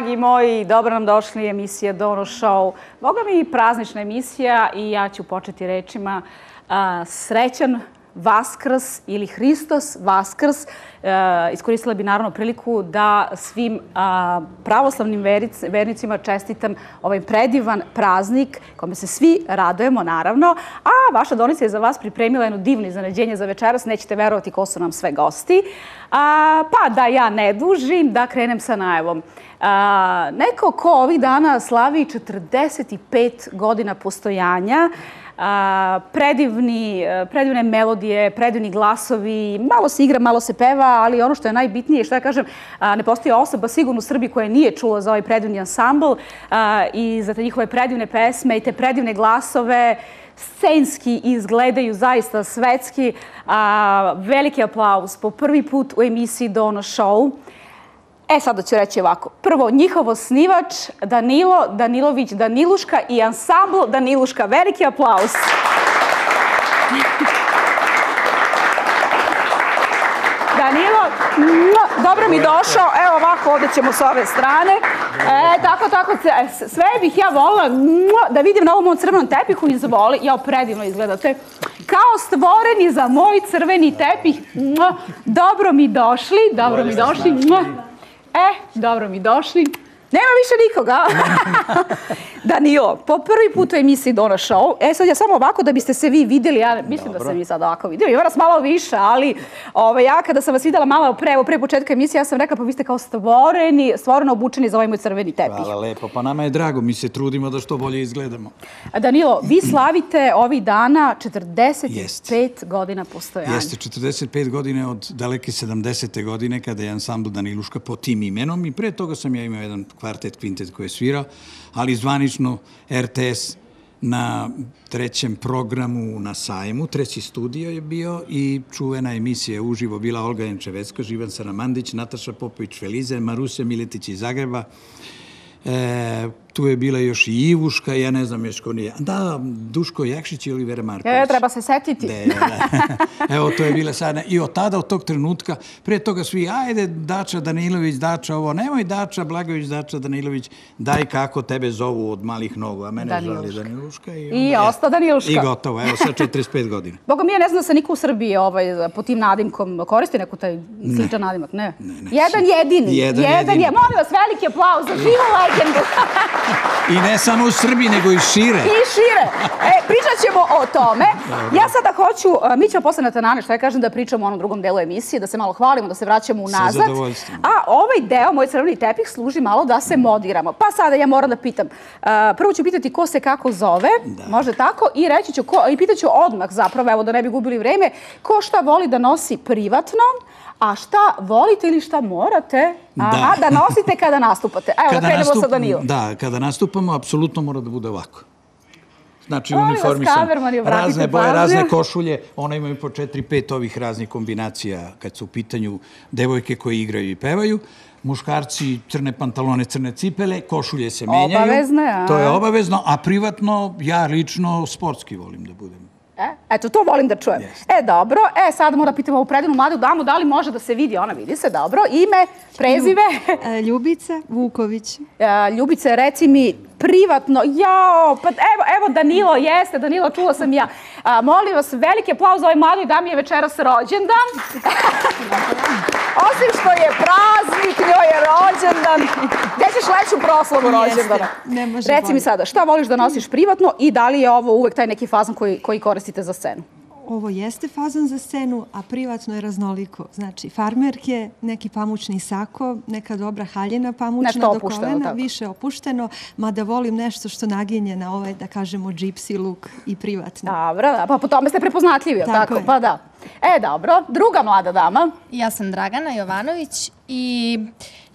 dragi moji, dobro nam došli emisija Dono Show. Boga mi praznična emisija i ja ću početi rečima srećan Vaskrs ili Hristos Vaskrs. E, iskoristila bi naravno priliku da svim pravoslavnim vernicima čestitam ovaj predivan praznik kome se svi radujemo naravno. A vaša Donica je za vas pripremila jedno divno iznenađenje za večeras. Nećete verovati ko su nam sve gosti. Pa da ja ne dužim, da krenem sa najevom. Neko ko ovih dana slavi 45 godina postojanja, predivni, e, predivne melodije, predivni glasovi, malo se igra, malo se peva, ali ono što je najbitnije, što ja kažem, ne postoji osoba sigurno u Srbiji koja nije čula za ovaj predivni ansambl i za te njihove predivne pesme i te predivne glasove, scenski izgledaju zaista svetski. Veliki aplauz po prvi put u emisiji Dono Show. E, sada ću reći ovako. Prvo, njihovo snivač Danilo, Danilović, Daniluška i ansambl Daniluška. Veliki aplauz. Danilo, dobro mi došao. Evo ovako, ovdje ćemo s ove strane. E, tako, tako, e, sve bih ja volila da vidim na ovom crvenom tepihu iz voli. Ja, predivno izgledate. Kao stvoreni za moj crveni tepih. Dobro mi došli, dobro mi došli. E, dobro mi došli. Nema više nikoga. Danilo, po prvi put u emisiji Dona Show. E sad ja samo ovako da biste se vi vidjeli, ja mislim da sam vi sad ovako vidjeli. Ima nas malo više, ali ovaj, ja kada sam vas vidjela malo pre, pre početka emisije, ja sam rekla pa vi ste kao stvoreni, stvoreno obučeni za ovaj moj crveni tepih. Hvala lepo, pa nama je drago, mi se trudimo da što bolje izgledamo. Danilo, vi slavite ovih dana 45 godina postojanja. Jeste, 45 godine od daleke 70. godine kada je ansambl Daniluška po tim imenom i pre toga sam ja imao jedan kvartet, kvintet koji je svirao, ali zvanično RTS na trećem programu na sajmu, treći studio je bio i čuvena emisija uživo bila Olga Jančevecka, Živan Saramandić, Nataša Popović-Felize, Maruse Miletić iz Zagreba, e, tu je bila još i Ivuška, ja ne znam još ko nije. Da, Duško Jakšić i Olivera Marković. E, treba se setiti. De, Evo, to je bila sada. I od tada, od tog trenutka, prije toga svi, ajde, Dača Danilović, Dača ovo, nemoj Dača, Blagović, Dača Danilović, daj kako tebe zovu od malih nogu, a mene Daniluška. žali Daniluška. I, I je ostao Daniluška. I gotovo, evo, sa 45 godina. Boga mi, ja ne znam da se niko u Srbiji ovaj, po tim nadimkom koristi neku taj sličan nadimak, ne? ne, ne jedan jedini. Jedan, jedan jedini. Je. Molim vas, veliki aplauz za živu legendu. I ne samo u Srbiji, nego i šire. I šire. E, pričat ćemo o tome. Ja sada hoću, e, mi ćemo posle na tanane, što ja kažem da pričamo o onom drugom delu emisije, da se malo hvalimo, da se vraćamo unazad. A ovaj deo, moj crveni tepih, služi malo da se modiramo. Pa sada ja moram da pitam. E, prvo ću pitati ko se kako zove, može tako, i reći ću, ko, i pitaću odmah zapravo, evo da ne bi gubili vreme, ko šta voli da nosi privatno, a šta volite ili šta morate Aha, da. nosite kada nastupate. Evo, kada da krenemo nastup, sa Danilom. Da, kada nastupamo, apsolutno mora da bude ovako. Znači, uniformi sam razne boje, razne košulje. One imaju po četiri, pet ovih raznih kombinacija kad su u pitanju devojke koje igraju i pevaju. Muškarci, crne pantalone, crne cipele, košulje se menjaju. Obavezne, a? To je obavezno, a privatno, ja lično sportski volim da budem. E, eto, to volim da čujem. E, dobro. E, sad mora pitamo ovu predivnu mladu damu, da li može da se vidi? Ona vidi se, dobro. Ime, prezive? E, Ljubica Vuković. E, Ljubice, reci mi, privatno, jao, pa evo, evo Danilo, jeste, Danilo, čula sam ja. A, molim vas, veliki aplauz ovoj mladoj dami je večeras rođendan. Osim što je praznik, njoj je rođendan. Gde ćeš leći u proslavu rođendana? Ne može Reci mi sada, šta voliš da nosiš privatno i da li je ovo uvek taj neki fazan koji, koji koristite za scenu? Ovo jeste fazan za scenu, a privatno je raznoliko. Znači, farmerke, neki pamučni sako, neka dobra haljena pamučna do kolena, više opušteno, mada volim nešto što naginje na ovaj, da kažemo, gypsy look i privatno. Dobro, pa po tome ste prepoznatljivi, tako? tako? Pa da. E, dobro. Druga mlada dama. Ja sam Dragana Jovanović i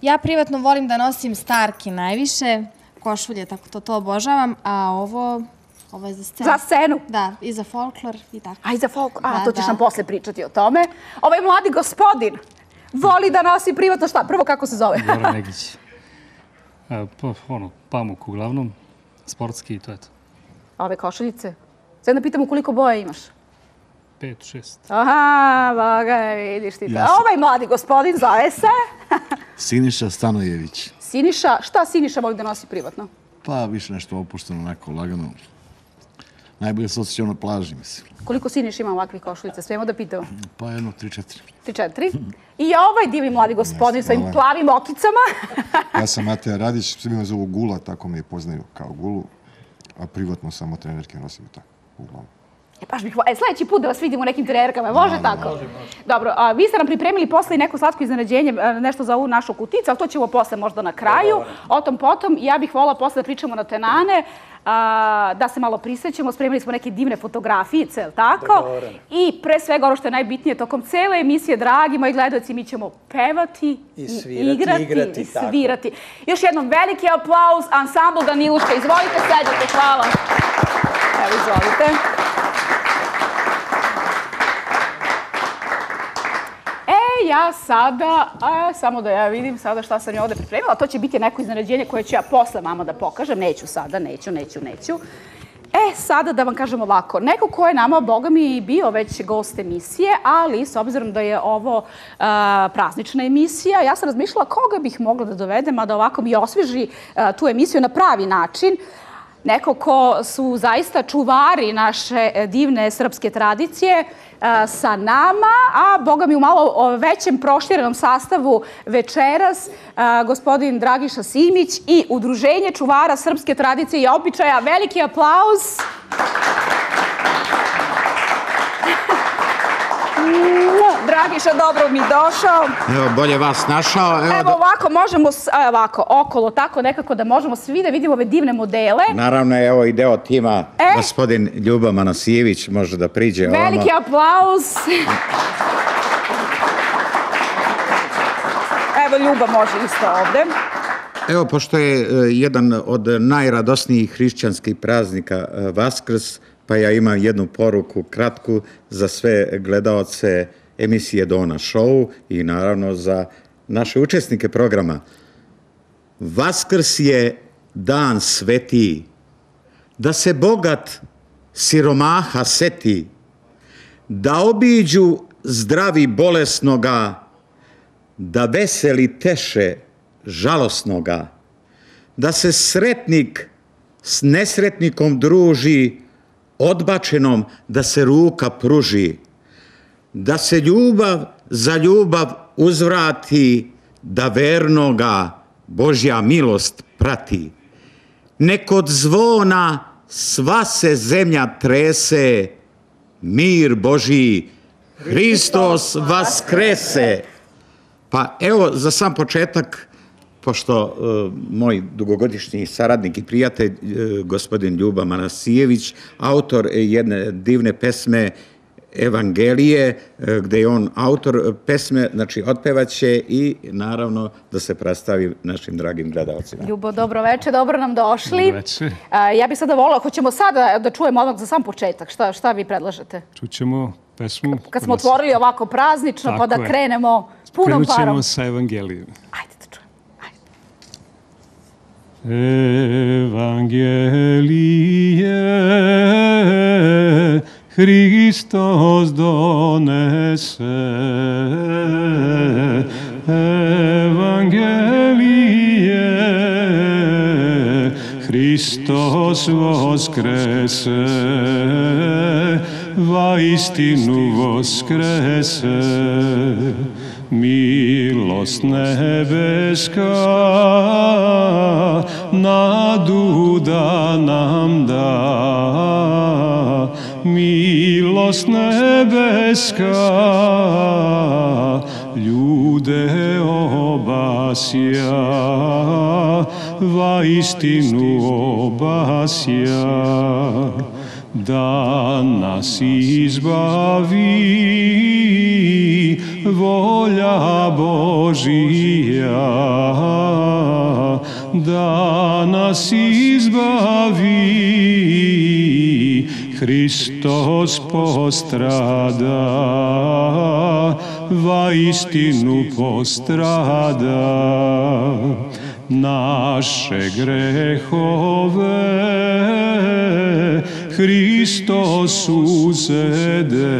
ja privatno volim da nosim starki najviše, košulje, tako to to obožavam, a ovo Ovo je za scenu. Za scenu? Da, i za folklor i tako. A, i za folklor. A, to ćeš nam posle pričati o tome. Ovaj mladi gospodin voli da nosi privatno šta? Prvo, kako se zove? Goran Negić. E, pa, ono, pamuk uglavnom, sportski i to je to. Ove košuljice? Sad da pitam koliko boja imaš? Pet, šest. Aha, boga, vidiš ti to. Ovaj mladi gospodin zove se? Siniša Stanojević. Siniša. Šta Siniša voli da nosi privatno? Pa više nešto opušteno, neko lagano. Najbolje se osjećao na plaži, mislim. Koliko Siniš ima ovakvih košuljica? Svemo da pitamo. Pa jedno, tri, četiri. Tri, četiri. I ovaj divni mladi gospodin sa ovim plavim okicama. ja sam Mateja Radić, svi me zovu Gula, tako me i poznaju kao Gulu. A privatno samo trenerke nosim tako, uglavnom. E, baš bih, e, sljedeći put da vas vidimo u nekim trenerkama, može no, tako? Može, može. Dobro, a, vi ste nam pripremili posle neko slatko iznenađenje, nešto za ovu našu kuticu, ali to ćemo posle možda na kraju. O tom potom, ja bih volila posle da pričamo na tenane, a, da se malo prisrećemo, spremili smo neke divne fotografije, cel tako? I pre svega ono što je najbitnije, tokom cele emisije, dragi moji gledalci, mi ćemo pevati, I svirati, igrati, igrati, i svirati. Tako. Još jednom veliki aplauz, ansambl Daniluška, izvolite, sedite, hvala. Evo, izvolite. Ja sada, a, samo da ja vidim sada šta sam ja ovde pripremila, to će biti neko iznenađenje koje ću ja posle mama da pokažem. Neću sada, neću, neću, neću. E, sada da vam kažem ovako, neko ko je nama, boga mi, bio već gost emisije, ali s obzirom da je ovo a, praznična emisija, ja sam razmišljala koga bih mogla da dovedem, a da ovako mi osveži a, tu emisiju na pravi način neko ko su zaista čuvari naše e, divne srpske tradicije e, sa nama, a boga mi u malo većem proštirenom sastavu večeras, e, gospodin Dragiša Simić i Udruženje čuvara srpske tradicije i običaja. Veliki aplauz! Dragiša, dobro mi došao. Evo, bolje vas našao. Evo, Evo ovako, možemo, ovako, okolo, tako nekako da možemo svi da vidimo ove divne modele. Naravno, evo i deo tima, e? gospodin Ljuba Manasijević može da priđe. Veliki ono... aplauz. Evo, Ljuba može isto ovde. Evo, pošto je e, jedan od najradosnijih hrišćanskih praznika e, Vaskrs, pa ja imam jednu poruku kratku za sve gledalce emisije Dona Show i naravno za naše učesnike programa. Vaskrs je dan sveti, da se bogat siromaha seti, da obiđu zdravi bolesnoga, da veseli teše žalosnoga, da se sretnik s nesretnikom druži, odbačenom da se ruka pruži, da se ljubav za ljubav uzvrati, da vernoga Božja milost prati. Nekod zvona sva se zemlja trese, mir Božji, Hristos vaskrese. Pa evo, za sam početak, pošto uh, moj dugogodišnji saradnik i prijatelj, uh, gospodin Ljuba Manasijević, autor jedne divne pesme Evangelije, e, gde je on autor pesme, znači otpevaće i naravno da se predstavi našim dragim gledalcima. Ljubo, dobro večer, dobro nam došli. Dobro večer. Ja bih sada volila, hoćemo sada da čujemo odmah za sam početak. Šta, šta vi predlažete? Čućemo pesmu. Kad smo otvorili ovako praznično, Tako pa da je. krenemo s punom parom. Krenut ćemo sa Evangelijom. Ajde da čujemo. Ajde. Evangelije Hristos donese. Evangelije Hristos voskrese va istinu voskrese milost nebeska nadu da nam milost nebeska ljude obasja va istinu obasja da nas izbavi volja Božija da nas izbavi Hristos postrada, va istinu postrada, naše grehove Hristos uzede,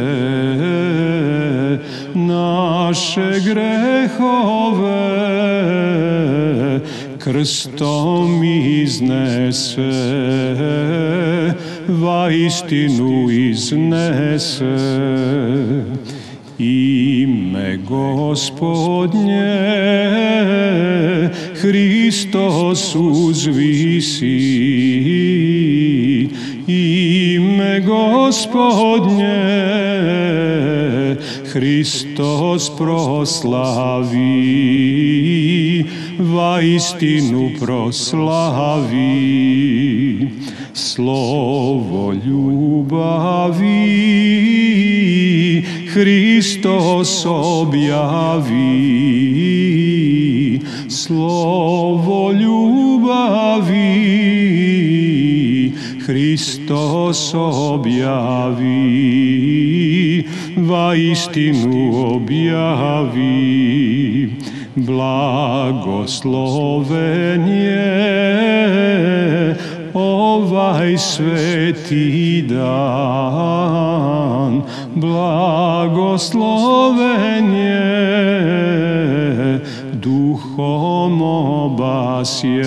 naše grehove krstom iznese, va istinu iznese. Ime gospodnje Hristos uzvisi, ime gospodnje Hristos proslavi, va istinu proslavi, slovo ljubavi, Hristos objavi, slovo ljubavi, Hristos objavi, va istinu objavi, blagosloven ovaj sveti dan, blagosloven duhom obasjan,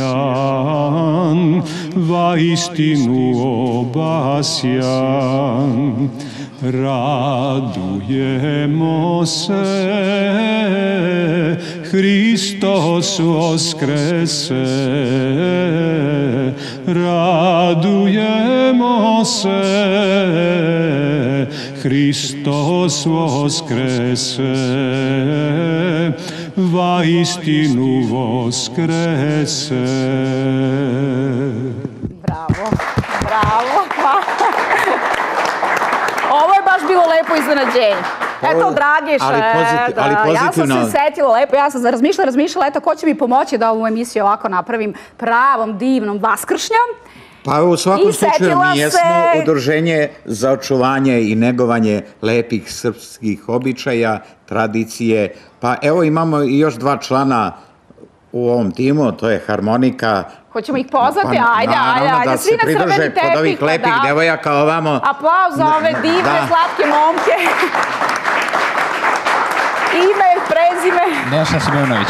va istinu obasjan. Radujemo se, Hristos voskrese. Radujemo se, Hristos voskrese. Va istinu voskrese. Bravo, bravo. Ovo je baš bilo lepo iznenađenje. Eto, Dragiša, ali ja sam se setila lepo, ja sam razmišljala, razmišljala, eto, ko će mi pomoći da ovu emisiju ovako napravim pravom, divnom, vaskršnjom. Pa u svakom slučaju mi jesmo se- udruženje za očuvanje i negovanje lepih srpskih običaja, tradicije. Pa evo imamo i još dva člana u ovom timu, to je harmonika. Hoćemo ih pozvati? Pa, ajde, ajde, ajde, da svi se na crveni pridruže tepih. kod ovih pa lepih da. devojaka ovamo. Aplauz za ove divne, Da. slatke momke. Ime, prezime. Neša Simeunović.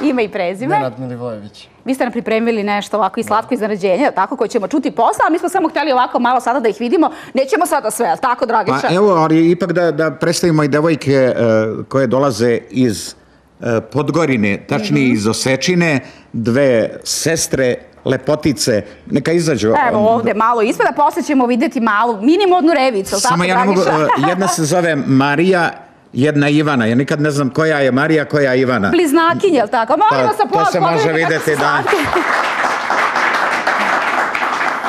Ime i prezime. Nenad Milivojević. Vi ste nam pripremili nešto ovako i slatko iznenađenje, tako, koje ćemo čuti posle, a mi smo samo htjeli ovako malo sada da ih vidimo. Nećemo sada sve, ali tako, Dragiša? Pa evo, ali ipak da, da predstavimo i devojke e, koje dolaze iz e, Podgorine, tačnije Mhm. iz Osečine, dve sestre, lepotice, neka izađu. Evo ovde malo ispred, a posle ćemo vidjeti malu, minimodnu revicu, Samo tako, ja ne mogu, Dragiša? e, jedna se zove Marija, jedna Ivana. Ja nikad ne znam koja je Marija, koja je Ivana. Bliznakinje, jel tako? Molim Pa, vas to aplauz, se može vidjeti, da.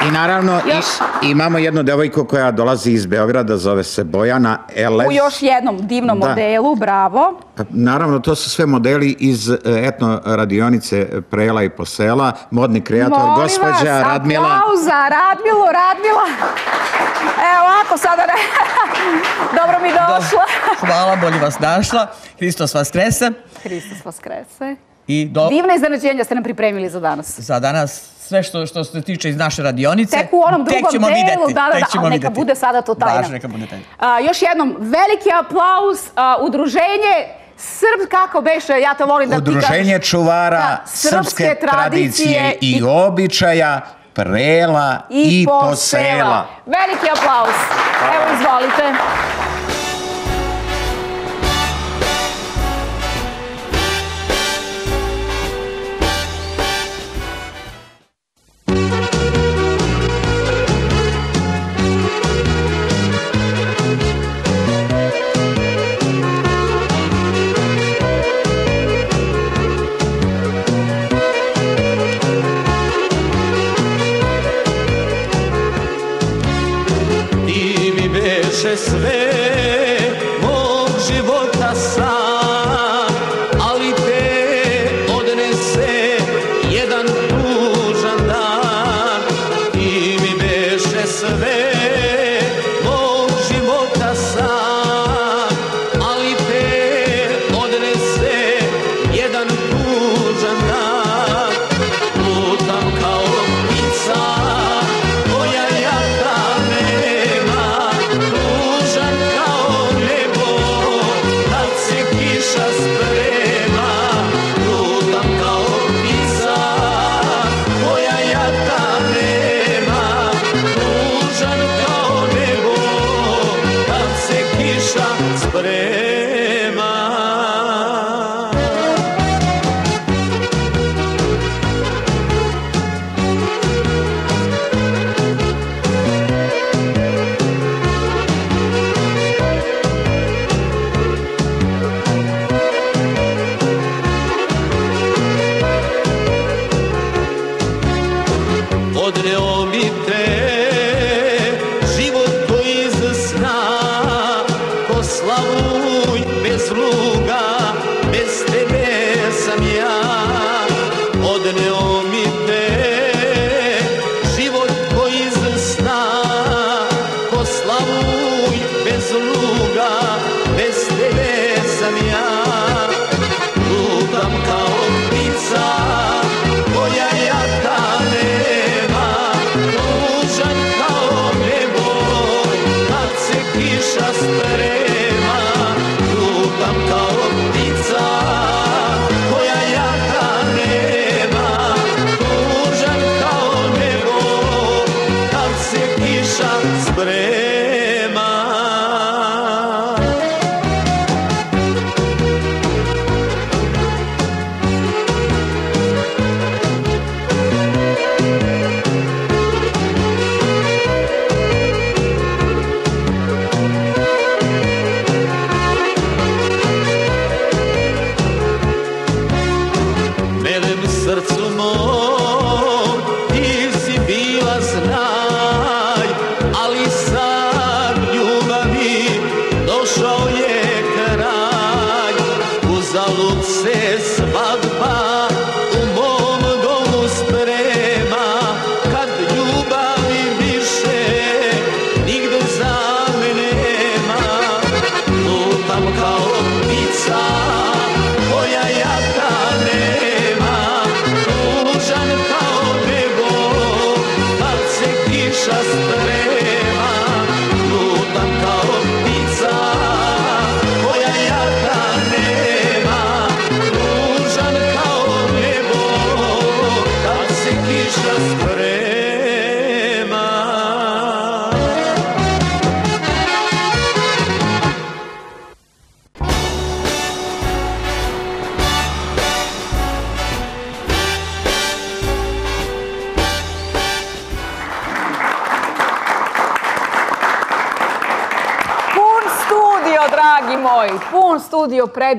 I naravno Još? i, imamo jednu devojku koja dolazi iz Beograda, zove se Bojana Elez. U još jednom divnom Da. modelu, bravo. Pa, Naravno, to su sve modeli iz e, etno radionice Prela i Posela, modni kreator, Molim gospođa vas, Radmila. aplauz za Radmilu, Radmila. Evo ovako sada, ne. dobro mi došla. Hvala, bolje vas našla. Hristos vas krese. Hristos vas krese. I do, Divne iznenađenja ste nam pripremili za danas. za danas sve što, što se tiče iz naše radionice. Tek u onom drugom ćemo delu, vidjeti, da, da, da, ali neka bude sada to tajna. Važno, neka bude tajna. A, još jednom, veliki aplauz, a, udruženje Srb, kako beše, ja to volim da ti kažeš. Udruženje čuvara Da, srpske tradicije i običaja Prela i, Posela. Veliki aplauz. Evo, izvolite.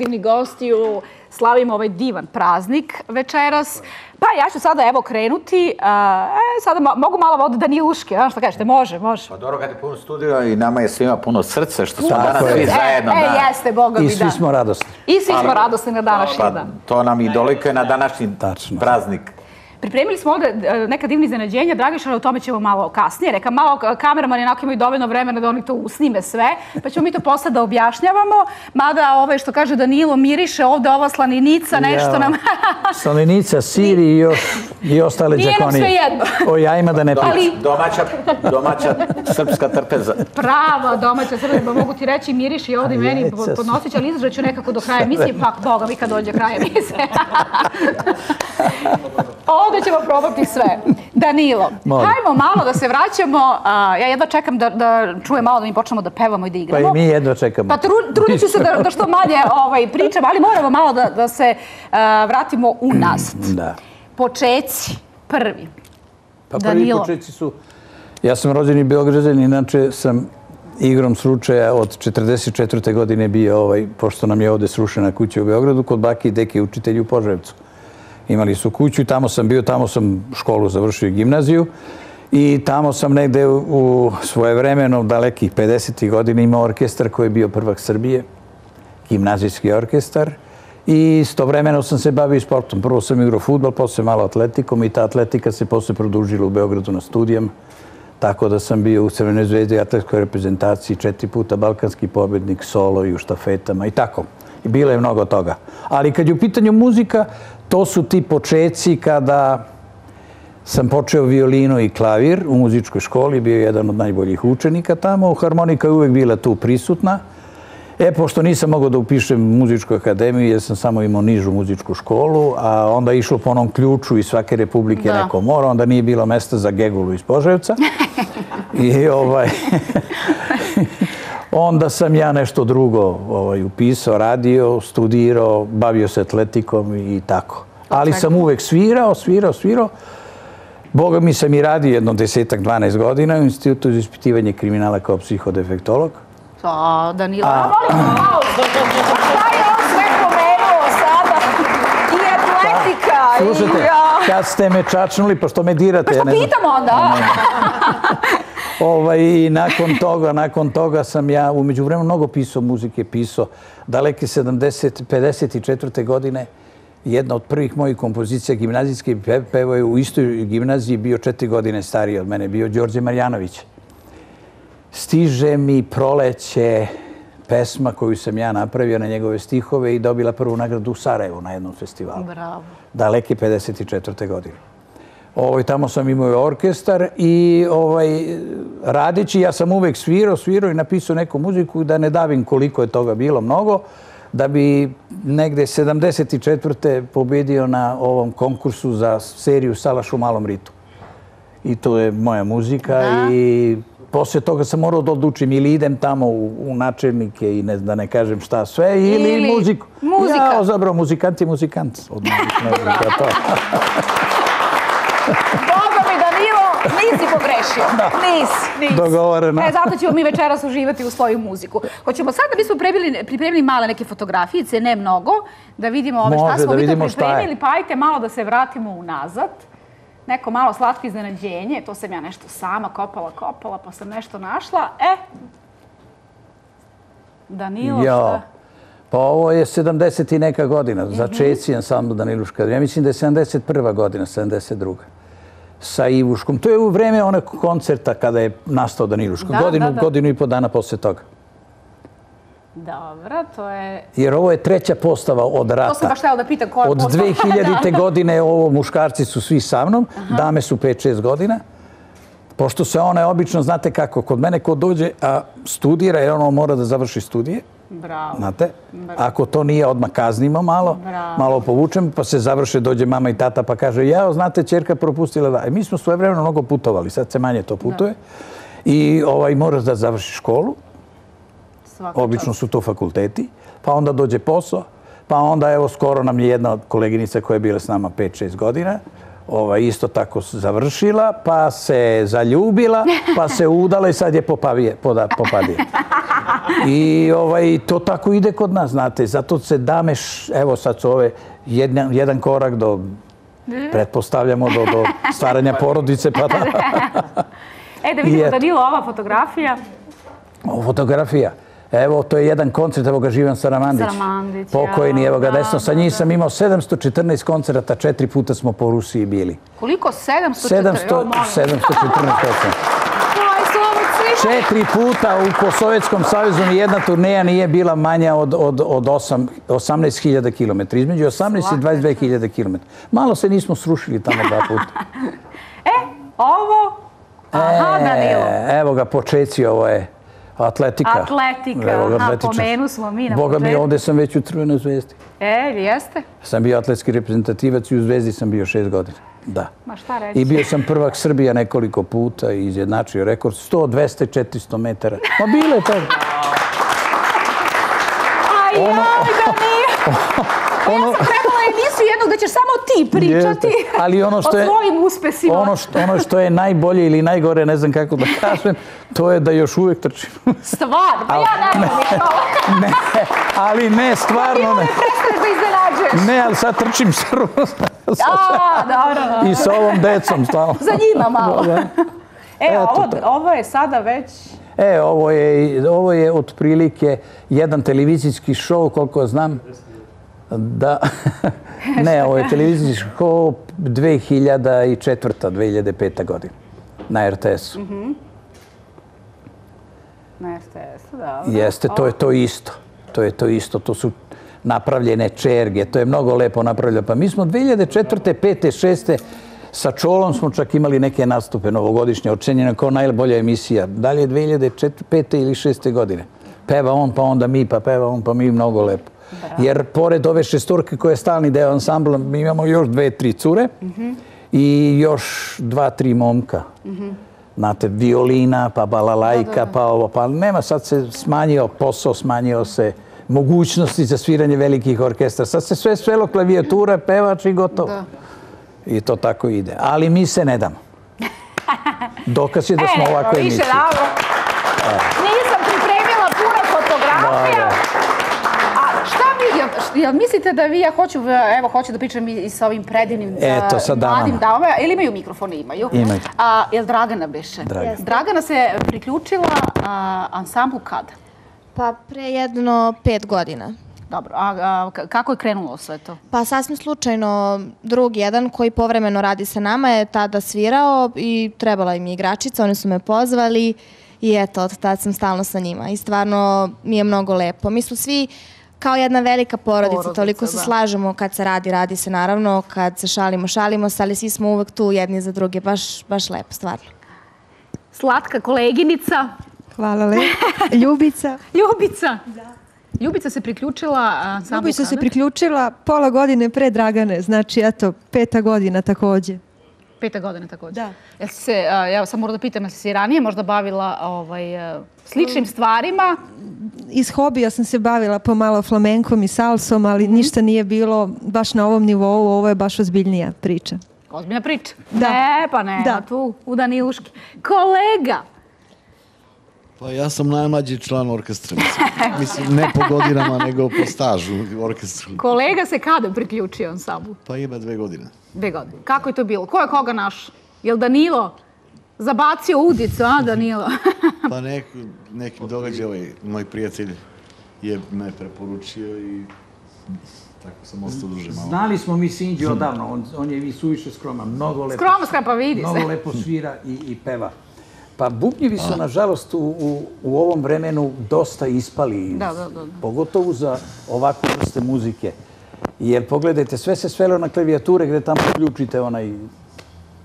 Predivni gostiju. Slavimo ovaj divan praznik večeras. Pa ja ću sada evo krenuti. E, sada mo- mogu malo od Daniluške, a što kažete, može, može. Pa dobro kad je puno studio i nama je svima puno srce što smo danas svi E, zajedno. e, da. jeste, Boga I mi svi da. smo radosni. I svi smo Ali- radosni na današnji Pa, dan. to nam i dolikuje na današnji praznik. Pripremili smo ovde e, neka divna iznenađenja, Dragiša, o tome ćemo malo kasnije. Reka, malo k- kameramani onako imaju dovoljno vremena da oni to snime sve, pa ćemo mi to posle da objašnjavamo. Mada, ovaj, što kaže Danilo, miriše ovde ova slaninica, nešto Ja. nam... Slanica, sir i još i ostale Nije nam džakonije. svejedno. O jajima da ne pričam. Ali- Domaća, domaća srpska trpeza. Prava domaća srba, mogu ti reći, miriše i A meni jajca po- su- podnosit ću, ali izdržat ću nekako do kraja emisije, pa Boga mi kad dođe kraj emisije. Ovde ćemo probati sve. Danilo, Molim. hajmo malo da se vraćamo. A, ja jedva čekam da, da čujem malo da mi počnemo da pevamo i da Pa igramo. i mi jedno čekamo. Pa tru, trudit ću se da, da što manje ovaj, pričam, ali moramo malo da, da se a, vratimo u nazad. Da. Počeci, prvi. Pa prvi Danilo. početci su... Ja sam rođeni Beograđan, inače sam igrom slučaja od 44. godine bio, ovaj, pošto nam je ovde srušena kuća u Beogradu, kod baki i deke učitelji u Požarevcu. Imali su kuću, tamo sam bio, tamo sam školu završio i gimnaziju i tamo sam negde u, u svoje vremeno, dalekih 50. godina, imao orkestar koji je bio prvak Srbije, gimnazijski orkestar i istovremeno sam se bavio sportom. Prvo sam igrao futbol, posle malo atletikom i ta atletika se posle produžila u Beogradu na studijama. Tako da sam bio u Crvenoj zvezdi atletskoj reprezentaciji četiri puta balkanski pobednik, solo i u štafetama i tako. I bilo je mnogo toga. Ali kad je u pitanju muzika, to su ti počeci kada sam počeo violinu i klavir u muzičkoj školi, bio je jedan od najboljih učenika tamo. Harmonika je uvek bila tu prisutna. E, pošto nisam mogao da upišem muzičku akademiju, jer sam samo imao nižu muzičku školu, a onda išlo po onom ključu iz svake republike Da. neko mora, onda nije bilo mesta za Gegulu iz Poževca. I ovaj... Onda sam ja nešto drugo ovaj, upisao, radio, studirao, bavio se atletikom i tako. Ali sam uvek svirao, svirao, svirao. Boga mi sam i radio jedno desetak, 12 godina u Institutu za ispitivanje kriminala kao psihodefektolog. A, Danilo, A- a, molim, aplauz. Šta je on sve pomenuo sada? I atletika, Slušajte, i... ja. kad ste me čačnuli, pošto me dirate... Pa što ja ne znam- pitam onda? Ovaj, I nakon toga, nakon toga sam ja umeđu vremenu mnogo pisao muzike, pisao daleke 70, 54. godine. Jedna od prvih mojih kompozicija gimnazijske pe- pevao je u istoj gimnaziji, bio četiri godine stariji od mene, bio Đorđe Marjanović. Stiže mi proleće pesma koju sam ja napravio na njegove stihove i dobila prvu nagradu u Sarajevu na jednom festivalu. Bravo. Daleke 54. godine. Ovaj, tamo sam imao i orkestar i ovaj, radeći, ja sam uvek svirao, svirao i napisao neku muziku da ne davim koliko je toga bilo mnogo, da bi negde 74. pobedio na ovom konkursu za seriju Salaš u malom ritu. I to je moja muzika Da. i Poslije toga sam morao da odlučim ili idem tamo u, u načelnike i ne, da ne kažem šta sve, ili, Ili muziku. muzika. Ja ozabrao muzikant je muzikant. Od ne to. Boga mi, Danilo, nisi pogrešio. Nisi, nisi. Dogovoreno. E, zato ćemo mi večeras uživati u svoju muziku. Hoćemo sad da bismo pripremili, pripremili male neke fotografijice, ne mnogo, da vidimo ove šta smo mi to pripremili, pa ajte malo da se vratimo unazad. Neko malo slatko iznenađenje, to sam ja nešto sama kopala, kopala, pa sam nešto našla. E, Danilo, Ja. šta? Pa ovo je 70 i neka godina, za Mhm. Čeci ansambl Daniluška. Ja mislim da je 71. godina, 72. Sa Ivuškom. To je u vreme onog koncerta kada je nastao Daniluška. Da, godinu, da, da. godinu i po dana posle toga. Dobro, to je... Jer ovo je treća postava od rata. To sam baš htjela da pitam ko je Od postao. 2000. Da. godine ovo muškarci su svi sa mnom, dame su 5-6 godina. Pošto se one obično, znate kako, kod mene ko dođe, a studira, jer ono mora da završi studije, Bravo. znate, ako to nije, odmah kaznimo malo, Bravo. malo povučemo, pa se završe, dođe mama i tata pa kaže, jao, znate, čerka propustila da... E, mi smo svoje vremeno mnogo putovali, sad se manje to putuje. I ovaj, moraš da završiš školu, Svaka Obično su to fakulteti, pa onda dođe posao, pa onda evo skoro nam je jedna od koleginica koja je bila s nama 5-6 godina, ovaj, isto tako završila, pa se zaljubila, pa se udala i sad je popavije, poda, popadije. I ovaj, to tako ide kod nas, znate, zato se dame, š- evo sad su ove, jedan, jedan korak do, pretpostavljamo, do, do stvaranja porodice, pa da. E, da vidimo eto. Danilo, ova fotografija. Ovo fotografija. Evo, to je jedan koncert, evo ga Živan Saramandić. Saramandić, Pokojni, ja, evo ga da, desno. Sa da, njim da. sam imao 714 koncerata, četiri puta smo po Rusiji bili. Koliko? 700? 700, 714 koncerta. Četiri puta u po Sovjetskom savjezu ni jedna turneja nije bila manja od, od, od 8 18.000 km. Između 18 i 22.000 km. Malo se nismo srušili tamo dva puta. E, ovo... Aha, Danilo. E, evo ga počeci, ovo je atletika. Atletika, Evo ga, aha, pomenu smo mi na Boga mi, početku. ovde sam već u Crvenoj zvezdi. E, jeste? Sam bio atletski reprezentativac i u Zvezdi sam bio šest godina. Da. Ma šta reći? I bio sam prvak Srbija nekoliko puta i izjednačio rekord 100, 200, 400 metara. Ma bilo je to. Aj, Ono- jaj, Danilo! Pa ja ono- sam jednog da ćeš samo ti pričati Jeste. Ali ono što je, o svojim uspesima. ono što, ono što je najbolje ili najgore, ne znam kako da kažem, to je da još uvijek trčim. Stvarno, pa ja naravno to. ne, ali ne, stvarno ne. Ne, ali sad trčim dobro. i sa ovom decom stalno. Za njima malo. E, Eto ovo, ovo je sada već... E, ovo je, ovo je otprilike jedan televizijski show, koliko znam. Da, ne, ovo je televizijski show 2004. 2005. godina na RTS-u. Mhm. Na RTS-u, dobro. Jeste, to je to isto. To je to isto, to su napravljene čerge, to je mnogo lepo napravljeno. Pa mi smo 2004. 5. 6. sa Čolom smo čak imali neke nastupe novogodišnje, očenjene kao najbolja emisija. Da li je 2005. ili 6. godine? Peva on, pa onda mi, pa peva on, pa mi, mnogo lepo. Jer pored ove šestorke koje je stalni deo ansambla, mi imamo još dve, tri cure i još dva, tri momka. Znate, violina, pa balalajka, pa ovo, pa nema, sad se smanjio posao, smanjio se mogućnosti za sviranje velikih orkestra. Sad se sve svelo klavijatura, pevač i gotovo. I to tako ide. Ali mi se ne damo. Dokaz je da smo E, ovako više emisiji. dobro. Nisam jel, mislite da vi, ja hoću, evo, hoću da pričam i, sa ovim predivnim Eto, a, sa mladim damama. Ili imaju mikrofone? Imaju. Imaju. A, jel Dragana beše? Dragana. Dragana se priključila a, ansamblu kada? Pa pre jedno pet godina. Dobro, a, a kako je krenulo sve to? Pa sasvim slučajno drug jedan koji povremeno radi sa nama je tada svirao i trebala im je igračica, oni su me pozvali i eto, od tad sam stalno sa njima i stvarno mi je mnogo lepo. Mi smo svi kao jedna velika porodica, Porodica, toliko se da. slažemo kad se radi, radi se naravno, kad se šalimo, šalimo se, ali svi smo uvek tu jedni za druge, baš, baš lepo, stvarno. Slatka koleginica, Hvala le. Ljubica. Ljubica. Ljubica se priključila ansamblu Ljubica se priključila pola godine pre Dragane, znači eto, peta godina takođe. Pete godine također. Da. Jel se, ja sam moram da pitam, jel si se ranije možda bavila ovaj, a, sličnim stvarima? Iz hobija sam se bavila pomalo flamenkom i salsom, ali ništa nije bilo baš na ovom nivou, ovo je baš ozbiljnija priča. Ozbiljna priča. Da. Ne, pa ne, Da. tu u Daniluški. Kolega! Pa ja sam najmlađi član orkestra. Mislim, mislim ne po godinama, nego po stažu u orkestru. Kolega se kada priključio ansamblu? Pa ima dve godine. Dve godine. Kako je to bilo? Ko je koga naš? Jel Danilo zabacio udicu, a Danilo? Pa nek, nekim događaj, ovaj, moj prijatelj je me preporučio i tako sam ostao duže malo. Znali smo mi Sinđi odavno, on, on je i suviše skroman, mnogo lepo, skromno, pa vidi se. mnogo lepo svira i, i peva. Pa bubnjevi su, nažalost, u, u, u ovom vremenu dosta ispali, Da, da, da, da. pogotovo za ovakvu vrste muzike. Jer pogledajte, sve se svelo na klavijature gdje tamo uključite onaj,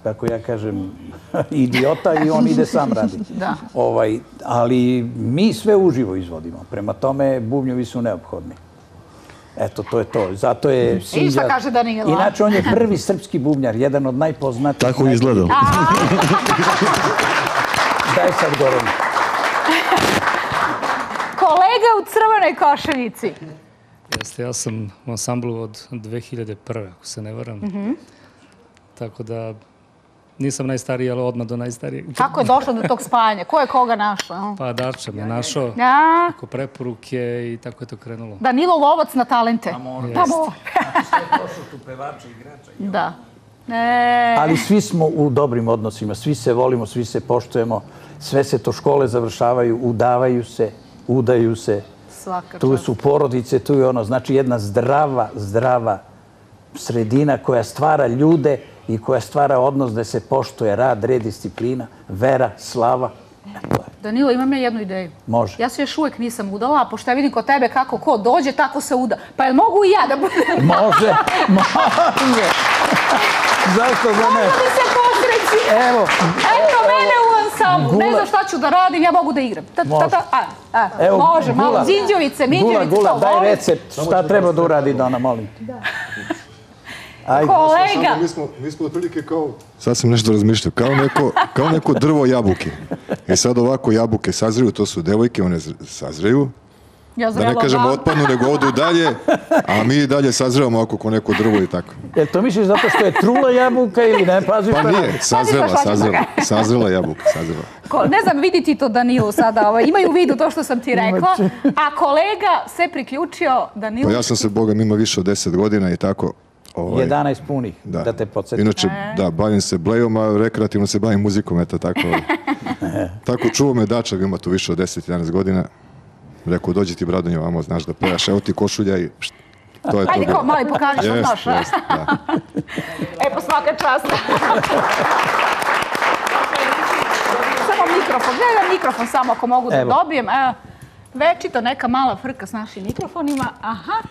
kako ja kažem, idiota i on ide sam radi. Da. Ovaj, ali mi sve uživo izvodimo. Prema tome, bubnjevi su neophodni. Eto, to je to. Zato je Sinđa... kaže Danilo? Inače, on je prvi srpski bubnjar, jedan od najpoznatijih. Tako izgledao. Daj sad gore. Kolega u crvenoj košeljici. Jeste, ja sam u ansamblu od 2001. ako se ne varam. Mhm. Tako da nisam najstariji, ali odmah do najstarijeg. Kako je došlo do tog spajanja? Ko je koga našao? a? Pa Darča me našao, Ja, ako preporuke i tako je to krenulo. Danilo Lovac na talente. Pa mora. tu pevača i igrača. Da. E, Ali svi smo u dobrim odnosima, svi se volimo, svi se poštujemo, sve se to škole završavaju, udavaju se, udaju se. Svaka Tu su porodice, tu je ono, znači jedna zdrava, zdrava sredina koja stvara ljude i koja stvara odnos da se poštuje rad, red, disciplina, vera, slava. Danilo, imam ja jednu ideju. Može. Ja se još uvijek nisam udala, a pošto ja vidim kod tebe kako ko dođe, tako se uda. Pa jel mogu i ja da budem? Može, može. Zašto da ne? Mogu da se posreći. Evo, Eto mene u ansamblu. Ne znam šta ću da radim, ja mogu da igram. Ta, ta, Može. ta, a, a, Evo, može, malo Gula. zinđovice, minđovice, Gula, to daj volim. recept, šta treba da uradi Dona, molim. te. Ajde. Kolega, Mi smo, mi smo otprilike kao... Sad sam nešto razmišljao, kao neko, kao neko drvo jabuke. I sad ovako jabuke sazreju, to su devojke, one sazreju. Ja Da ne kažemo otpadnu, nego odu dalje, a mi dalje sazrevamo ovako ko neko drvo i tako. Jel to misliš zato što je trula jabuka ili ne? Pazi Pa nije, sazrela, sazrela, da sazrela jabuka, sazrela. Ko, ne znam, vidi ti to Danilu sada, ovaj, imaju u vidu to što sam ti rekla, a kolega se priključio Danilu. Pa ja sam se, Boga, ima više od 10 godina i tako. Ovaj, 11 punih, da, te podsjetim. Inače, da, bavim se blejom, a rekreativno se bavim muzikom, eto tako. tako čuo me Dačak, ima tu više od 10-11 godina. Rekao, dođi ti Bradonje vamo, znaš da pevaš, evo ti košulja i št, to je to. Ajde ko, mali pokaži što znaš. a? jest, da. E, pa svaka čast. samo mikrofon, gledam mikrofon samo ako mogu da Evo. dobijem. E, večito neka mala frka s našim mikrofonima. Aha,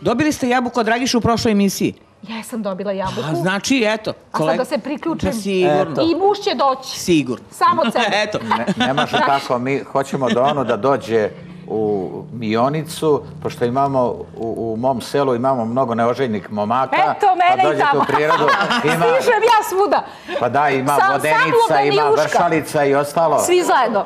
Dobili ste jabuku od Dragiša u prošloj emisiji. Jesam dobila jabuku. A znači, eto. A sad da se priključim. Da sigurno. I muž će doći. Sigurno. Samo sebe. Eto. Ne, ne može tako, mi hoćemo da ono da dođe u Mionicu, pošto imamo u, u mom selu imamo mnogo neoženih momaka, Eto mene pa i dođete tamo. u prirodu, ima, Stižem ja svuda. pa da, ima vodenica, ima vršalica i ostalo, Svi zajedno.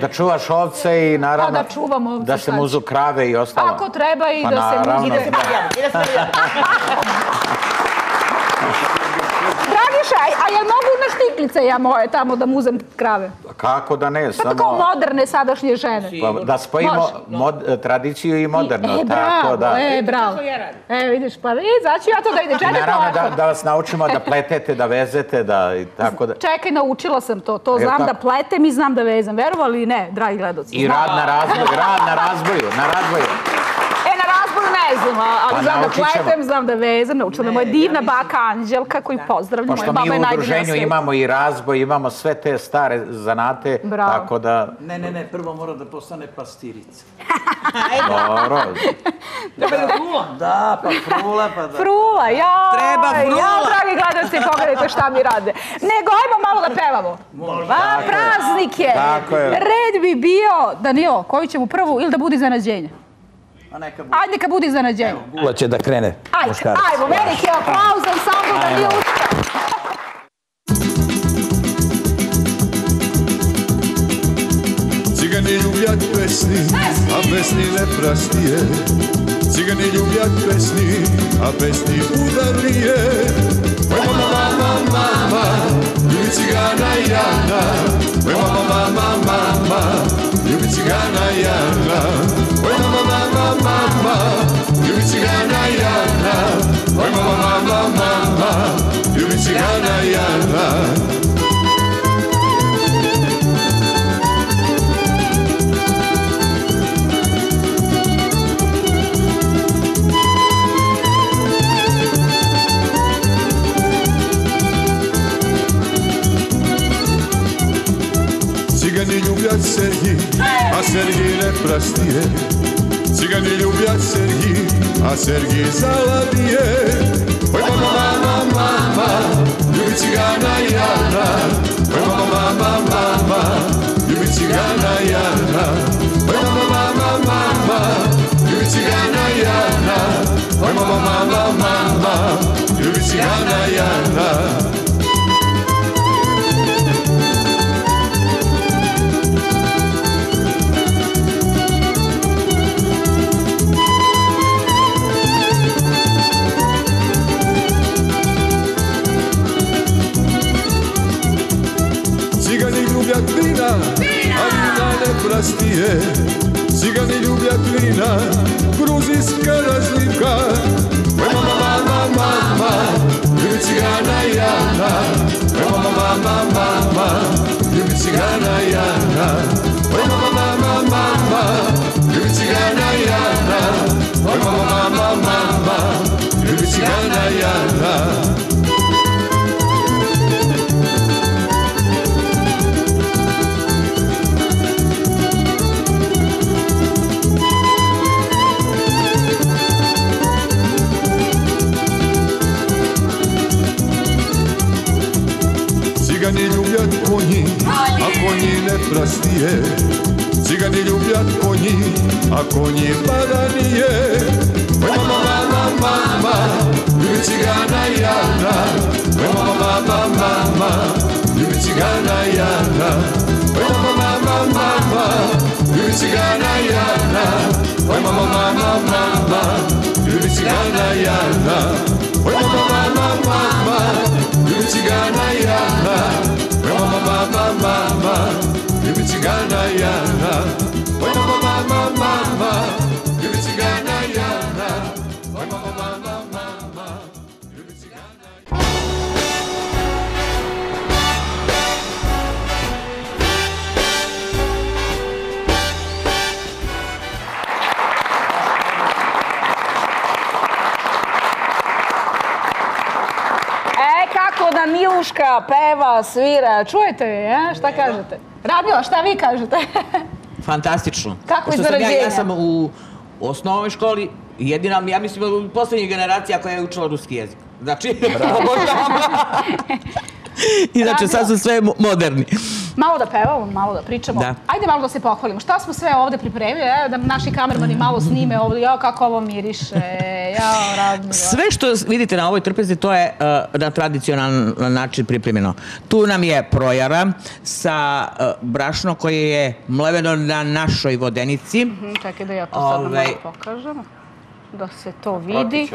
da čuvaš ovce i naravno A da čuvam ovce, da se muzu krave i ostalo. Ako treba i Pa da se naravno, muzi. da. Dragiša, a- a jel mogu na štiklice ja moje tamo da muzem krave? Kako da ne, kao samo moderne sadašnje žene. pa, da spojimo mod, tradiciju i moderno, E, tako bravo, da. e, bravo. E, vidiš, pa znači ja to da ide. Čekaj, naravno da, da vas naučimo da pletete, da vezete, da i tako da. Čekaj, naučila sam to. To Jel znam da tako? pletem i znam da vezam. Verovali ne, dragi gledoci? I rad na razvoju, rad na razvoju, na razvoju. Ne znam, a- ali Pa znam da pletem, znam da vezam. Naučila me moja divna baka Anđelka koju pozdravljam. Pošto Moja mi baba je u najbolja na udruženju svijetu. imamo i razboj, imamo sve te stare zanate, Bravo. tako da, Ne, ne, ne, prvo mora da postane pastirica. dobro. Da, pa frula, pa da. Frula, ja. Treba frula. Ja, dragi gledalci, pogledajte šta mi rade. Nego, ajmo malo da pevamo. Tako je. praznik je. Tako je. Red bi bio, Danilo, koju ćemo prvu ili da bude iznenađenje? A neka budi iznenađenje. Gula će da krene muškarac. Ajmo, veliki aplauz za ensambu da mi ušta. Cigani ljubjat pesni, a pesni leprastije. Cigani ljubjat pesni, a pesni udarnije. Oj mama, mama, mama, ljubi cigana Jana. Oj mama, mama, mama, ljubi cigana Jana. Oj mama. Mama, mama, ljubi cigana Jana. Oj mama, mama, mama, ljubi cigana Jana. Cigani ljubljat Sergi, a Sergi ne prastije. Cigani a Sergi zaladije. Oj mama, mama, mama, ljubi cigana Jana. Oj mama, mama, mama, ljubi cigana Jana. Oj mama, mama, mama, ljubi cigana Jana. Oj mama, mama, mama, ljubi cigana Jana. Peva, svira, čujete je, a? šta kažete? Radila, šta vi kažete? Fantastično. Kako sam ja, ja sam u osnovnoj školi jedina, ja mislim, u posljednjih generacija koja je učila ruski jezik. Znači, obožavam. I znači, sad su sve mo- moderni. Malo da pevamo, malo da pričamo. Da. Ajde malo da se pohvalimo. Šta smo sve ovde pripremili? Evo da naši kamermani malo snime ovdje. Jao, kako ovo miriše. Jao, radno. Sve što vidite na ovoj trpezi, to je uh, na tradicionalan način pripremljeno. Tu nam je projara sa uh, brašno koje je mleveno na našoj vodenici. Mhm, Čekaj da ja to sad Ovaj- malo pokažem. Da se to vidi.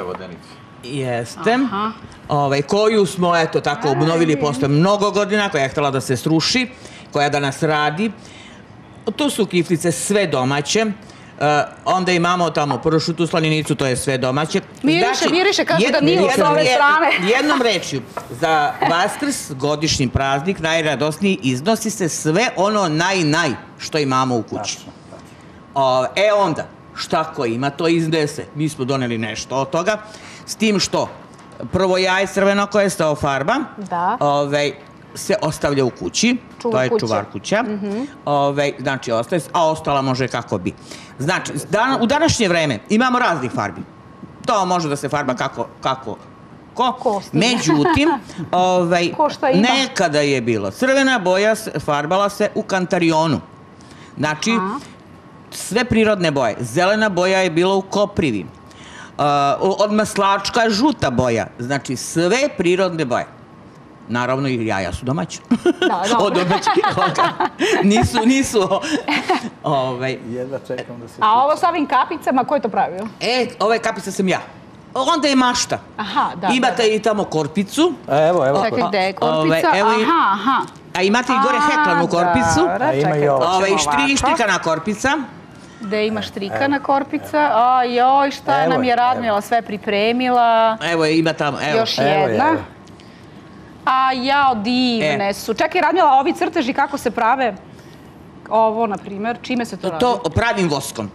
Jeste. Ovaj, koju smo, eto, tako obnovili posle mnogo godina, koja je htjela da se sruši, koja danas radi. Tu su kiflice sve domaće. E, onda imamo tamo pršutu slaninicu, to je sve domaće. Miriše, miriše, kažu da nije s jednom- ove jed- strane. Jednom rečju, za Vaskrs, godišnji praznik, najradosniji, iznosi se sve ono naj-naj što imamo u kući. E onda, šta ko ima, to iznese. Mi smo doneli nešto od toga. S tim što, prvo jaj crveno koje se ofarba, Da. ovaj, se ostavlja u kući. Čuvar to je čuvar kuća. Mhm. Ovaj, znači, ostaje, a ostala može kako bi. Znači, dan, u današnje vreme imamo raznih farbi. To može da se farba kako, kako ko. Međutim, ovaj, Ko nekada je bilo crvena boja, farbala se u kantarionu. Znači, sve prirodne boje. Zelena boja je bila u koprivi. Uh, od maslačka žuta boja. Znači, sve prirodne boje. Naravno i jaja su domaće. Da, dobro. Od domaćih koga. Nisu, nisu. Ovaj. Jedva čekam da se... A ovo sa ovim kapicama, ko je to pravio? E, ove kapice sam ja. Onda je mašta. Aha, da. Imate i tamo korpicu. Evo, evo. Čekaj, gde je korpica? evo i- Aha, aha. A imate i gore heklanu korpicu. A ima i čekaj, štri, ovako. štrikana korpica. Gde ima štrikana korpica? A joj, šta Evo nam je Radmila sve pripremila? Evo ima tamo, evo. Još Evo je, jedna. evo. A jao, divne E. su. Čekaj, Radmila, ovi crteži kako se prave? Ovo, na primjer, čime se to radi? To pravim voskom.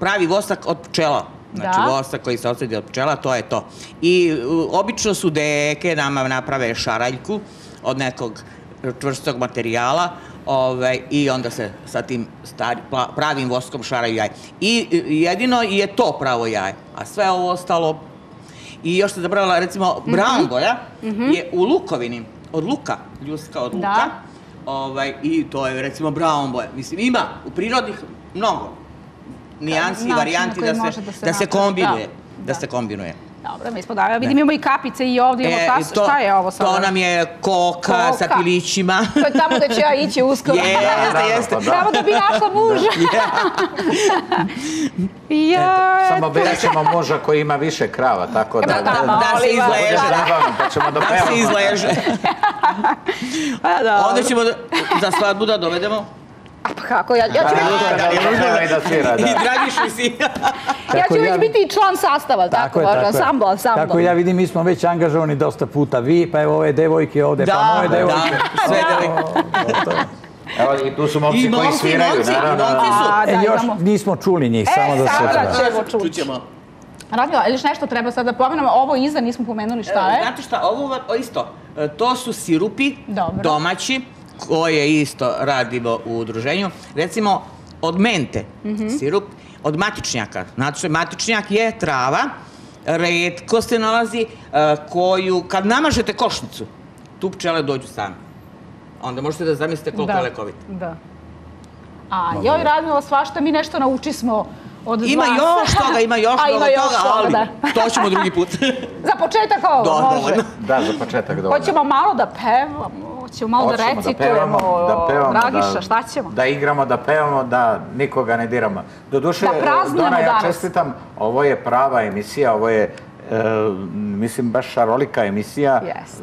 Pravi vosak od pčela. Znači, Da. vosak koji se osjeti od pčela, to je to. I u, obično su deke nama naprave šaraljku od nekog čvrstog materijala ovaj, i onda se sa tim stari, pravim voskom šaraju jaje. I i jedino je to pravo jaje, a sve ovo ostalo... I još se zaboravila, recimo, Mhm. brown boja je u lukovini, od luka, ljuska od luka. Da. Ovaj, I to je recimo brown boja. Mislim, ima u prirodnih mnogo nijansi, načina varijanti da se, da da se se, napravi, kombinuje. da, Da, se kombinuje. Dobro, mi smo da, ja vidim imamo i kapice i ovdje imamo E, tas. to- Šta je ovo sada? To nam je koka, Koka. sa pilićima. To je tamo da ću ja ići uskoro. Jeste, jeste. Samo da bi našla muža. Ja, Samo birat ćemo muža koji ima više krava, tako da... Da, da, da se izleže. Pa ćemo da Da se izleže. Pa da. Onda ćemo za svadbu da dovedemo Pa kako, ja, ja ću Da, već, da, da, da, da, da i da. Dragišu si. ja ću već biti i član sastava, tako, Tako je, može, tako ja vidim, mi smo već angažovani dosta puta. Vi, pa evo ove devojke ovde, pa Da, moje da, devojke. sve devojke. Evo, i tu su momci koji momci, sviraju, momci, i naravno. momci su. Da, E, još nismo čuli njih, E, samo da se... sada da. ćemo. Čućemo. Radmila, ili nešto treba sad da pomenemo, ovo iza nismo pomenuli šta je. Znate šta, ovo isto, e, to su sirupi Dobro. domaći koje isto radimo u udruženju. Recimo, od mente, Mhm. sirup, od matičnjaka. Znači, matičnjak je trava, redko se nalazi, e, koju, kad namažete košnicu, tu pčele dođu same. Onda možete da zamislite koliko Da, je lekovit. Da. A, joj, Radmila, svašta mi nešto naučismo od Ima vas. još toga, ima još A, mnogo ima još toga, ali da. to ćemo drugi put. Za početak ovo, može. Da, za početak dobro. Hoćemo malo da pevamo, hoćemo malo da recitujemo. pevamo, da pevamo, Dragiša, da- šta ćemo? Da igramo, da pevamo, da nikoga ne diramo. Doduše, Da praznujemo Dona, ja čestitam, ovo je prava emisija, ovo je, e, mislim, baš šarolika emisija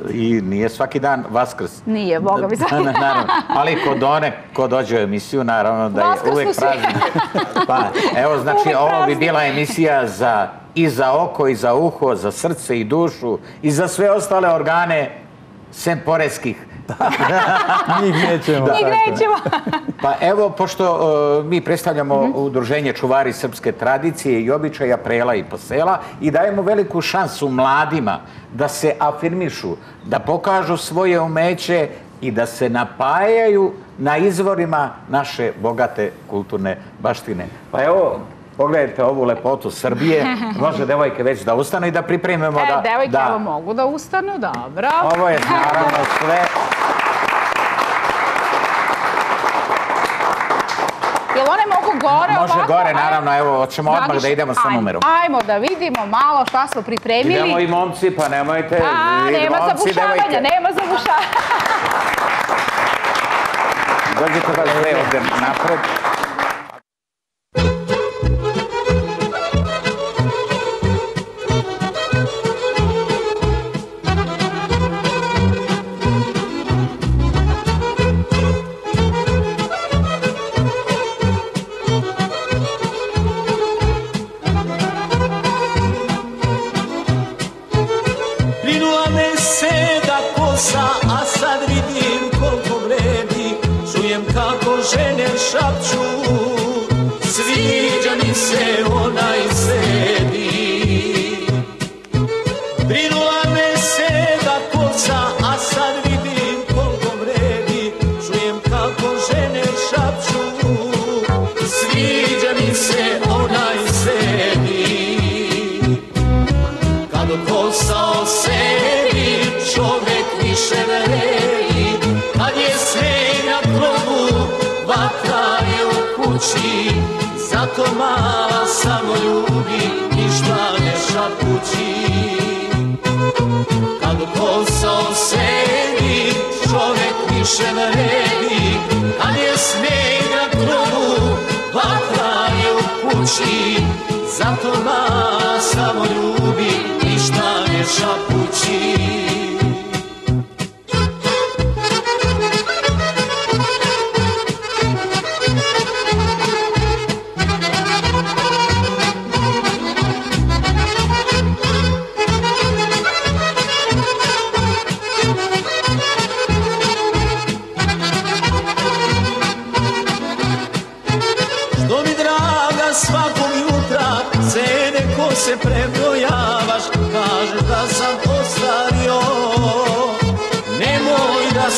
i nije svaki dan Vaskrs. Nije, Boga mi naravno. Ali kod one, ko dođe u emisiju, naravno da je uvek praznik. Pa, evo, znači, Uvek ovo bi bila emisija za i za oko, i za uho, za srce i dušu, i za sve ostale organe, sem poreskih. Njih nećemo. Njih nećemo. Pa evo, pošto uh, mi predstavljamo Mhm. udruženje čuvari srpske tradicije i običaja prela i posela i dajemo veliku šansu mladima da se afirmišu, da pokažu svoje umeće i da se napajaju na izvorima naše bogate kulturne baštine. Pa evo, pogledajte ovu lepotu Srbije. Može devojke već da ustanu i da pripremimo E, da... devojke, da, evo mogu da ustanu, dobro. Ovo je naravno sve Jel one mogu gore Može ovako? gore, Ajde. naravno, evo, hoćemo odmah da idemo sa numerom. Ajmo da vidimo malo šta smo pripremili. Idemo i momci, pa nemojte... A, nema zabušavanja, nema zabušavanja. Dođite da sve ovdje napred.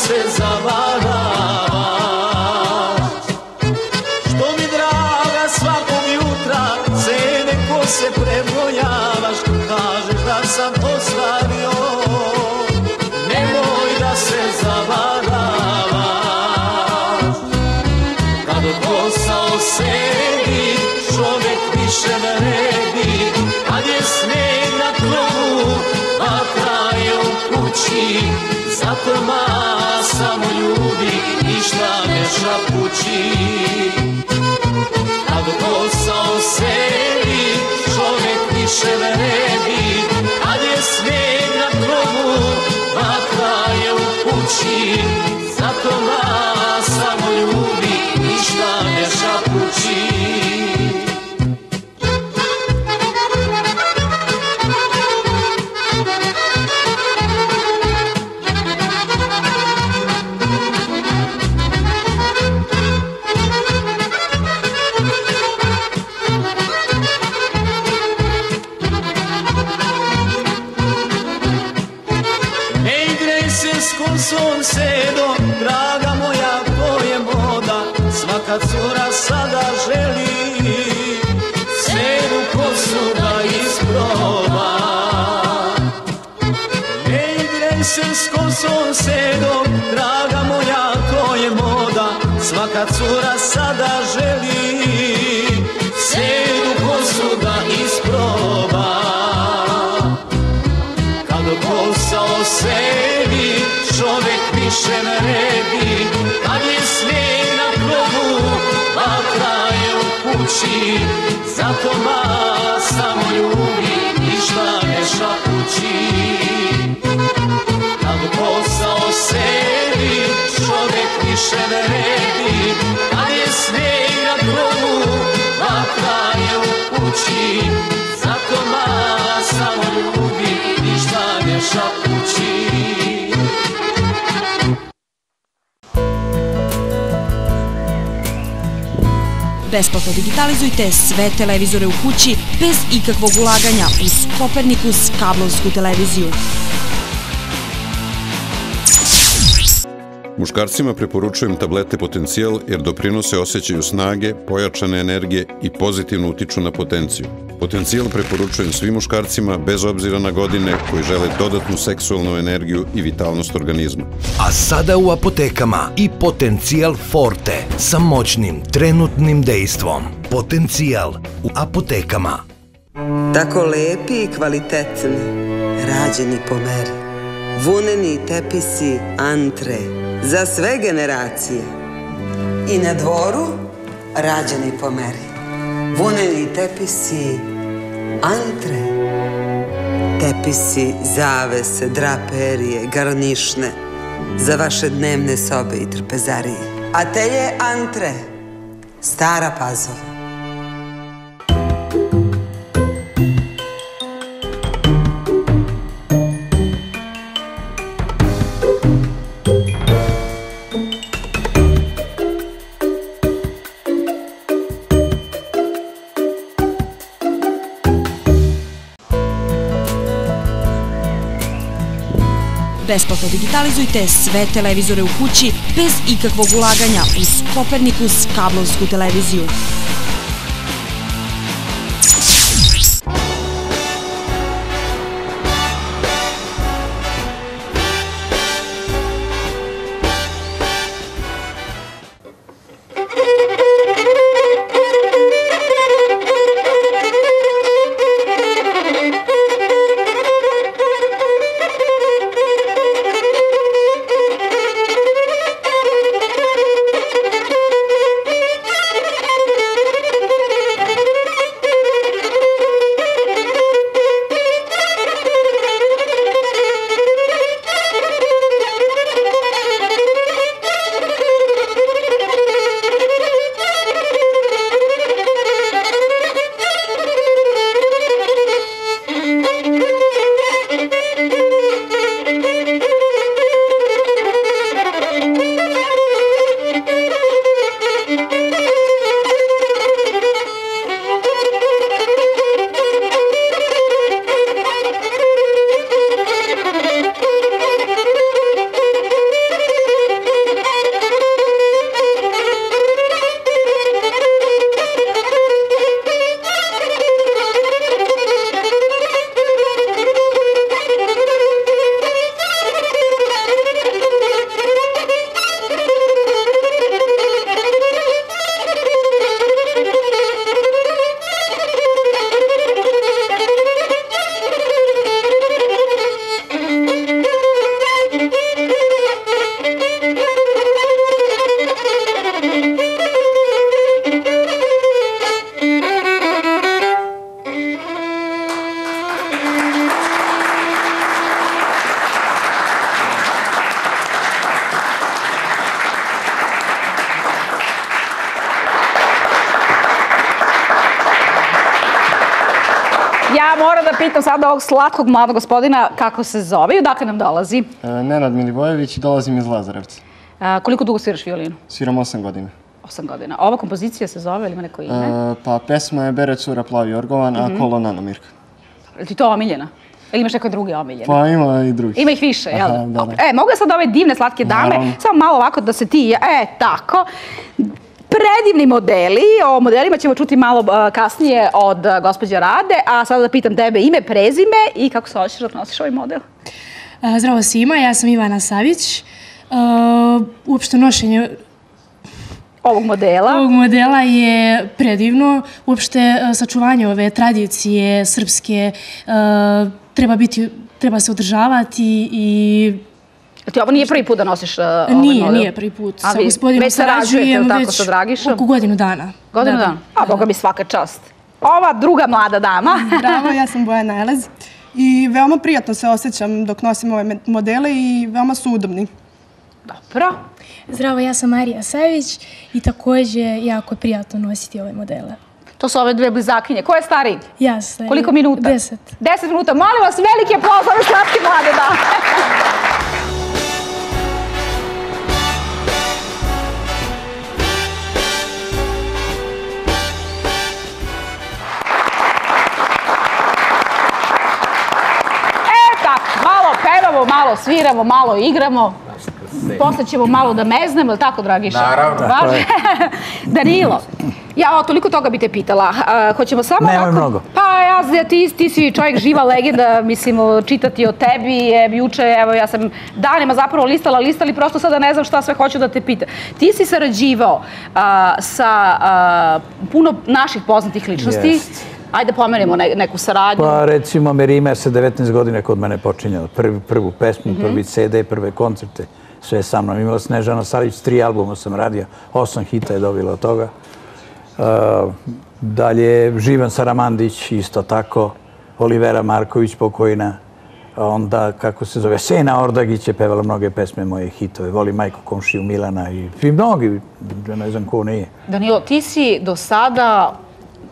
Se zavaravaš Što mi draga svakog jutra Cene ko se prebrojavaš Kažeš da sam ostario Nemoj da se zavaravaš kad od posao sedi, čovjek više vredi. Kad je sneg na krovu, pa vatra je u kući, zato ma ništa ne Svaka cura sada želi sedu kosu da isproba. Kad posao sebi čovjek više ne redi Kad je snijeg na krovu, vatra je u kući. Zato ma samo ljubi, ništa ne šapući. Kad posao sebi čovjek više ne redi. Kad je snijeg na krovu, vatra je u kući Zato ma samo ljubi, ništa ne šapući Besplatno digitalizujte sve televizore u kući bez ikakvog ulaganja uz Kopernikus kablovsku televiziju. Muškarcima preporučujem tablete Potencijal jer doprinose osjećaju snage, pojačane energije i pozitivno utiču na potenciju. Potencijal preporučujem svim muškarcima bez obzira na godine koji žele dodatnu seksualnu energiju i vitalnost organizma. A sada u apotekama i Potencijal Forte sa moćnim trenutnim dejstvom. Potencijal u apotekama. Tako lepi i kvalitetni, rađeni po meri. Vuneni tepisi Antre, za sve generacije. I na dvoru, rađeni po meri. Vuneni tepisi Antre. Tepisi, zavese, draperije, garnišne, za vaše dnevne sobe i trpezarije. Atelje Antre, Stara Pazova. Бесплатно дигитализујте све телевизори у кући без икаквог улагања уз Коперникус кабловску телевизију. Sada ovog slatkog mladog gospodina kako se zove i odakle nam dolazi. E, Nenad Milivojević, dolazim iz Lazarevca. A, koliko dugo sviraš violinu? Sviram 8 godina. 8 godina. Ova kompozicija se zove ili ima neko ime? E, pa pesma je Bere cura plavi orgovan, Mhm. a kolo Nanomirka. Je ti to omiljena? Ili imaš neke druge omiljene? Pa ima i drugih. Ima ih više, jel? Aha, da, da. E, mogu sad ove divne, slatke dame, Naravno. samo malo ovako da se ti, e, tako. Predivni modeli, o modelima ćemo čuti malo kasnije od gospođe Rade, a sada da pitam tebe ime, prezime i kako se hoćeš dok nosiš ovaj model? Zdravo svima, ja sam Ivana Savić. Uopšte nošenje ovog modela ovog modela je predivno. Uopšte sačuvanje ove tradicije srpske treba biti treba se održavati i Ti ovo nije prvi put da nosiš uh, ovaj nije, model? nije prvi put. A Sa vi gospodinom već sarađujem tako, već sa Dragišom? oko godinu dana. Godinu Da, dana? A, boga mi svaka čast. Ova druga mlada dama. Bravo, ja sam Bojana Elez i veoma prijatno se osjećam dok nosim ove modele i veoma su udobni. Dobro. Zdravo, ja sam Marija Savić i također jako je prijatno nositi ove modele. To su ove dve blizakinje. Ko je stariji? Ja sam. Koliko minuta? Deset. Deset minuta. Molim vas, veliki aplauz ove slatke mlade dame. Malo sviramo, malo igramo. Posle ćemo malo da meznemo, je li tako, Dragiša? Naravno. Je. Danilo, ja o, toliko toga bi te pitala. A, hoćemo samo Nemoj ovako- mnogo. Pa ja, ti, ti si čovjek živa legenda, mislim, čitati o tebi. Je, juče, evo, ja sam danima zapravo listala, listali, prosto sada ne znam šta sve hoću da te pitam. Ti si sarađivao a, sa a, puno naših poznatih ličnosti. Jest. Ajde pomenemo ne, neku saradnju. Pa recimo Merime sa 19 godine kod mene počinjala. Prvi, prvu pesmu, Mhm. prvi CD, prve koncerte. Sve sa mnom. Imala Snežana Salić, tri albuma sam radio. Osam hita je dobila od toga. Uh, dalje Živan Saramandić, isto tako. Olivera Marković, pokojna. Onda, kako se zove, Sena Ordagić je pevala mnoge pesme moje hitove. Voli majku komšiju Milana i, i mnogi, ne znam ko nije. Danilo, ti si do sada,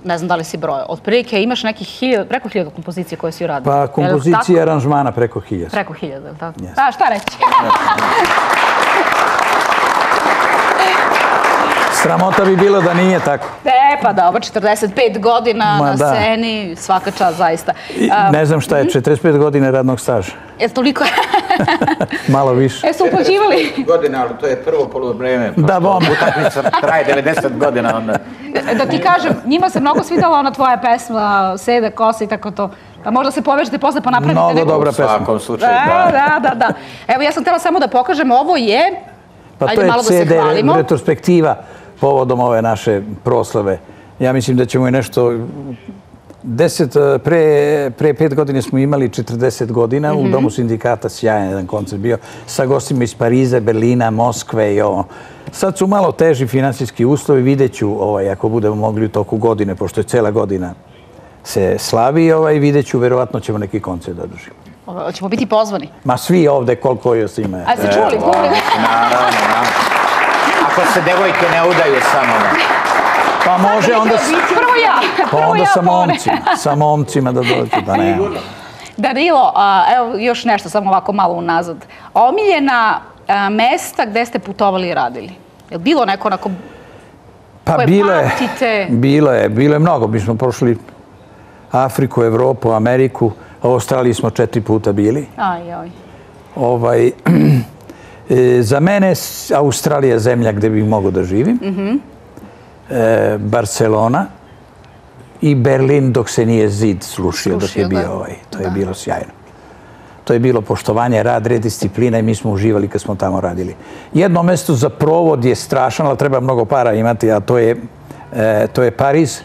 ne znam da li si broj, otprilike imaš nekih hiljada, preko hiljada kompozicije koje si uradio. Pa Je li kompozicija i tako? aranžmana preko hiljada. Preko hiljada, je li tako? Yes. A šta reći? Sramota bi bilo da nije tako. E, pa dobro, 45 godina Ma na da. sceni, svaka čast, zaista. Ne znam šta je, 45 godina radnog staža. Je toliko... Malo više. E, su uplaćivali? Godina, ali to je prvo polovreme. Da, bom. Utakmica traje 90 godina, onda... Da ti kažem, njima se mnogo svidala ona tvoja pesma, Sede, Kosa i tako to. Pa možda se povežete posle pa napravite Mnogo neku... dobra pesma. U svakom slučaju, Da, da. da, da, da. Evo, ja sam htjela samo da pokažem, ovo je... Pa Ajde to je malo da se CD hvalimo. retrospektiva povodom ove naše proslave. Ja mislim da ćemo i nešto... Deset, eh, pre, pre pet godine smo imali 40 godina u Mhm. Domu sindikata, sjajan jedan koncert bio, sa gostima iz Pariza, Berlina, Moskve i ovo. Sad su malo teži finansijski uslovi, vidjet ću ovaj, ako budemo mogli u toku godine, pošto je cela godina se slavi, ovaj, vidjet ću, verovatno ćemo neki koncert da održimo. Ovo, Ćemo biti pozvani. Ma svi ovde koliko još ima. A ste čuli? Evo. Naravno, naravno. Ako se devojke ne udaju samo na... Pa može onda... s- Prvo ja, Pa onda sa momcima, sa momcima da dođu, da ne. Danilo, a, evo još nešto, samo ovako malo unazad. Omiljena a, mesta gde ste putovali i radili? Je li bilo neko onako Pa koje pamtite? bilo je, bilo je mnogo. Mi smo prošli Afriku, Evropu, Ameriku, u Australiji smo četiri puta bili. Aj, aj. Ovaj, e, za mene Australija je zemlja gde bih mogao da živim. Mhm. E, Barcelona i Berlin dok se nije zid slušio, dok je bio da. ovaj. To je bilo sjajno. To je bilo poštovanje, rad, red, disciplina i mi smo uživali kad smo tamo radili. Jedno mesto za provod je strašno, ali treba mnogo para imati, a to je, e, to je Pariz.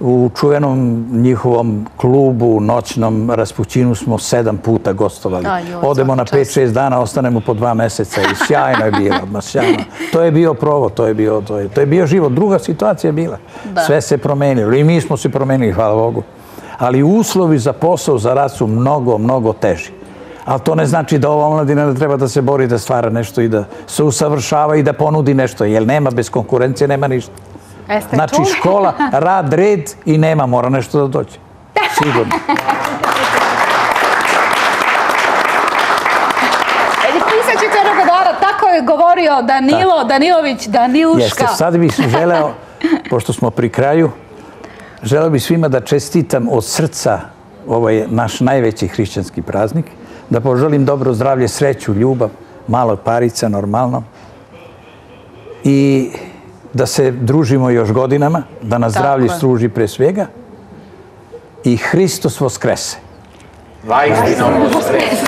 U čuvenom njihovom klubu, noćnom raspućinu smo sedam puta gostovali. Joj, Odemo na čast. 5-6 dana, ostanemo po dva meseca i sjajno je bilo, ma sjajno. To je bio provod, to je bio, to je, to je bio život. Druga situacija je bila. Da. Sve se promenilo i mi smo se promenili, hvala Bogu. Ali uslovi za posao, za rad su mnogo, mnogo teži. Ali to ne znači da ova omladina ne treba da se bori, da stvara nešto i da se usavršava i da ponudi nešto, jer nema bez konkurencije, nema ništa. Jeste Znači čuli? škola, rad, red i nema, mora nešto da dođe. Sigurno. Je govorio Danilo, Danilović, Daniluška. Jeste, sad bih želeo, pošto smo pri kraju, želeo bih svima da čestitam od srca ovaj naš najveći hrišćanski praznik, da poželim dobro zdravlje, sreću, ljubav, malo parica, normalno. I da se družimo još godinama, da nas zdravlje struži pre svega. I Hristos voskrese. Vajstinom voskrese.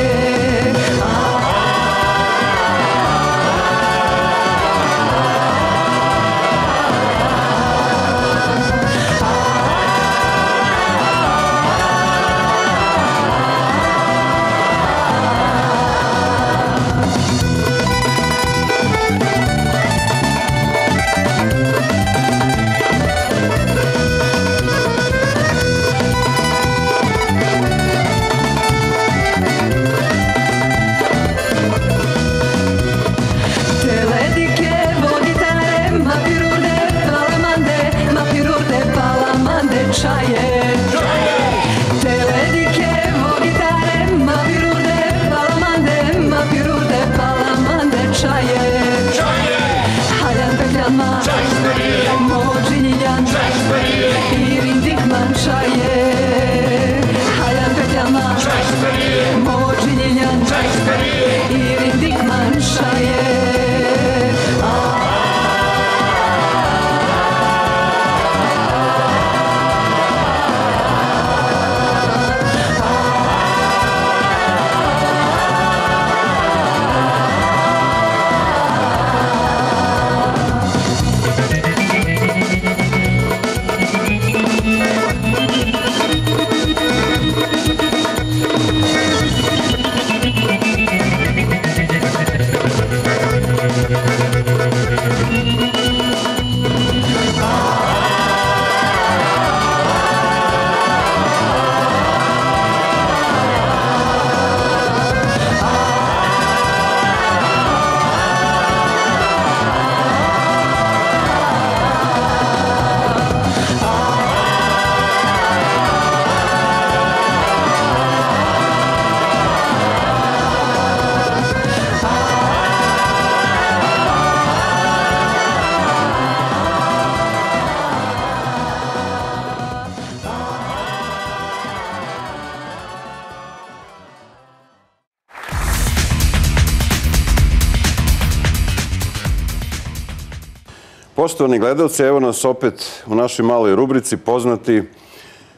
Poštovani gledalci, evo nas opet u našoj maloj rubrici poznati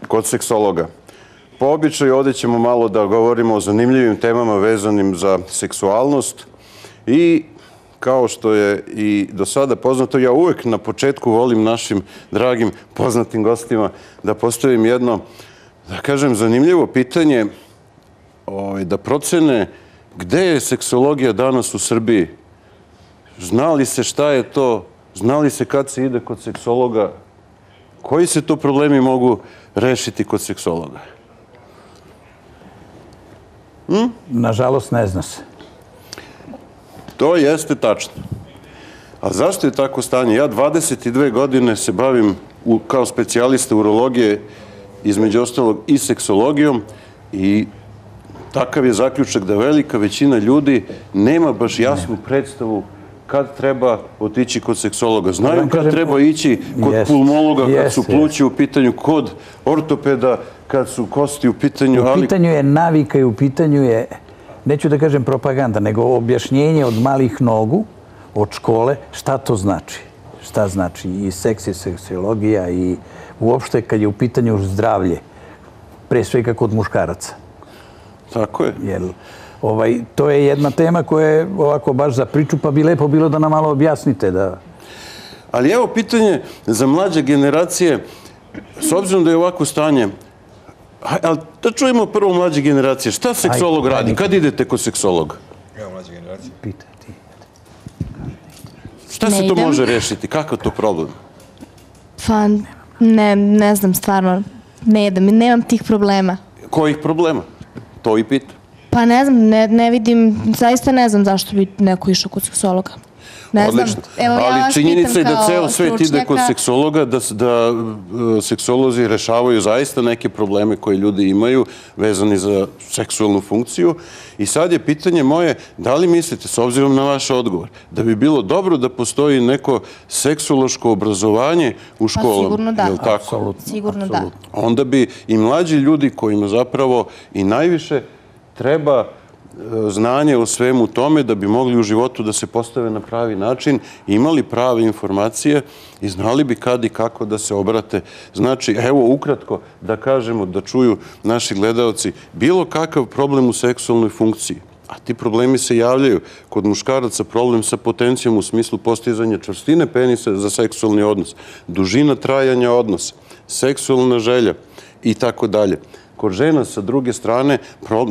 kod seksologa. Po običaju ovdje ćemo malo da govorimo o zanimljivim temama vezanim za seksualnost i kao što je i do sada poznato, ja uvek na početku volim našim dragim poznatim gostima da postavim jedno, da kažem, zanimljivo pitanje, ovaj, da procene gde je seksologija danas u Srbiji. Zna li se šta je to Zna li se kad se ide kod seksologa? Koji se to problemi mogu rešiti kod seksologa? Hm? Nažalost, ne zna se. To jeste tačno. A zašto je tako stanje? Ja 22 godine se bavim u, kao specijalista urologije, između ostalog i seksologijom i takav je zaključak da velika većina ljudi nema baš jasnu predstavu kad treba otići kod seksologa. Znaju kad treba ići kod pulmologa, kad su plući u pitanju, kod ortopeda, kad su kosti u pitanju. U pitanju je navika i u pitanju je, neću da kažem propaganda, nego objašnjenje od malih nogu, od škole, šta to znači. šta znači i seks i seksiologija i uopšte kad je u pitanju zdravlje, pre svega kod muškaraca. Tako je. Jer, ovaj, to je jedna tema koja je ovako baš za priču, pa bi lepo bilo da nam malo objasnite da... Ali evo pitanje za mlađe generacije, s obzirom da je ovako stanje, aj, ali da čujemo prvo mlađe generacije, šta seksolog Ajde, radi? Kad idete kod seksologa? Evo mlađe generacije. Pitaj ti. Šta se to može rešiti? Kakav to problem? Pa, ne, ne znam, stvarno, ne idem, nemam tih problema. Kojih problema? To i pita. Pa ne znam, ne, ne vidim, zaista ne znam zašto bi neko išao kod seksologa. Ne Odlično. znam, evo ja Ali vas činjenica je da ceo svet ide kod seksologa, da, da e, seksolozi rešavaju zaista neke probleme koje ljudi imaju vezani za seksualnu funkciju. I sad je pitanje moje, da li mislite, s obzirom na vaš odgovor, da bi bilo dobro da postoji neko seksuološko obrazovanje u školama? Pa sigurno da. Jel tako? Sigurno da. onda bi i mlađi ljudi kojima zapravo i najviše treba e, znanje o svemu tome da bi mogli u životu da se postave na pravi način, imali prave informacije i znali bi kad i kako da se obrate. Znači, evo ukratko da kažemo, da čuju naši gledalci, bilo kakav problem u seksualnoj funkciji, a ti problemi se javljaju kod muškaraca, problem sa potencijom u smislu postizanja čvrstine penisa za seksualni odnos, dužina trajanja odnosa, seksualna želja i tako dalje. Kod žena, sa druge strane, pro,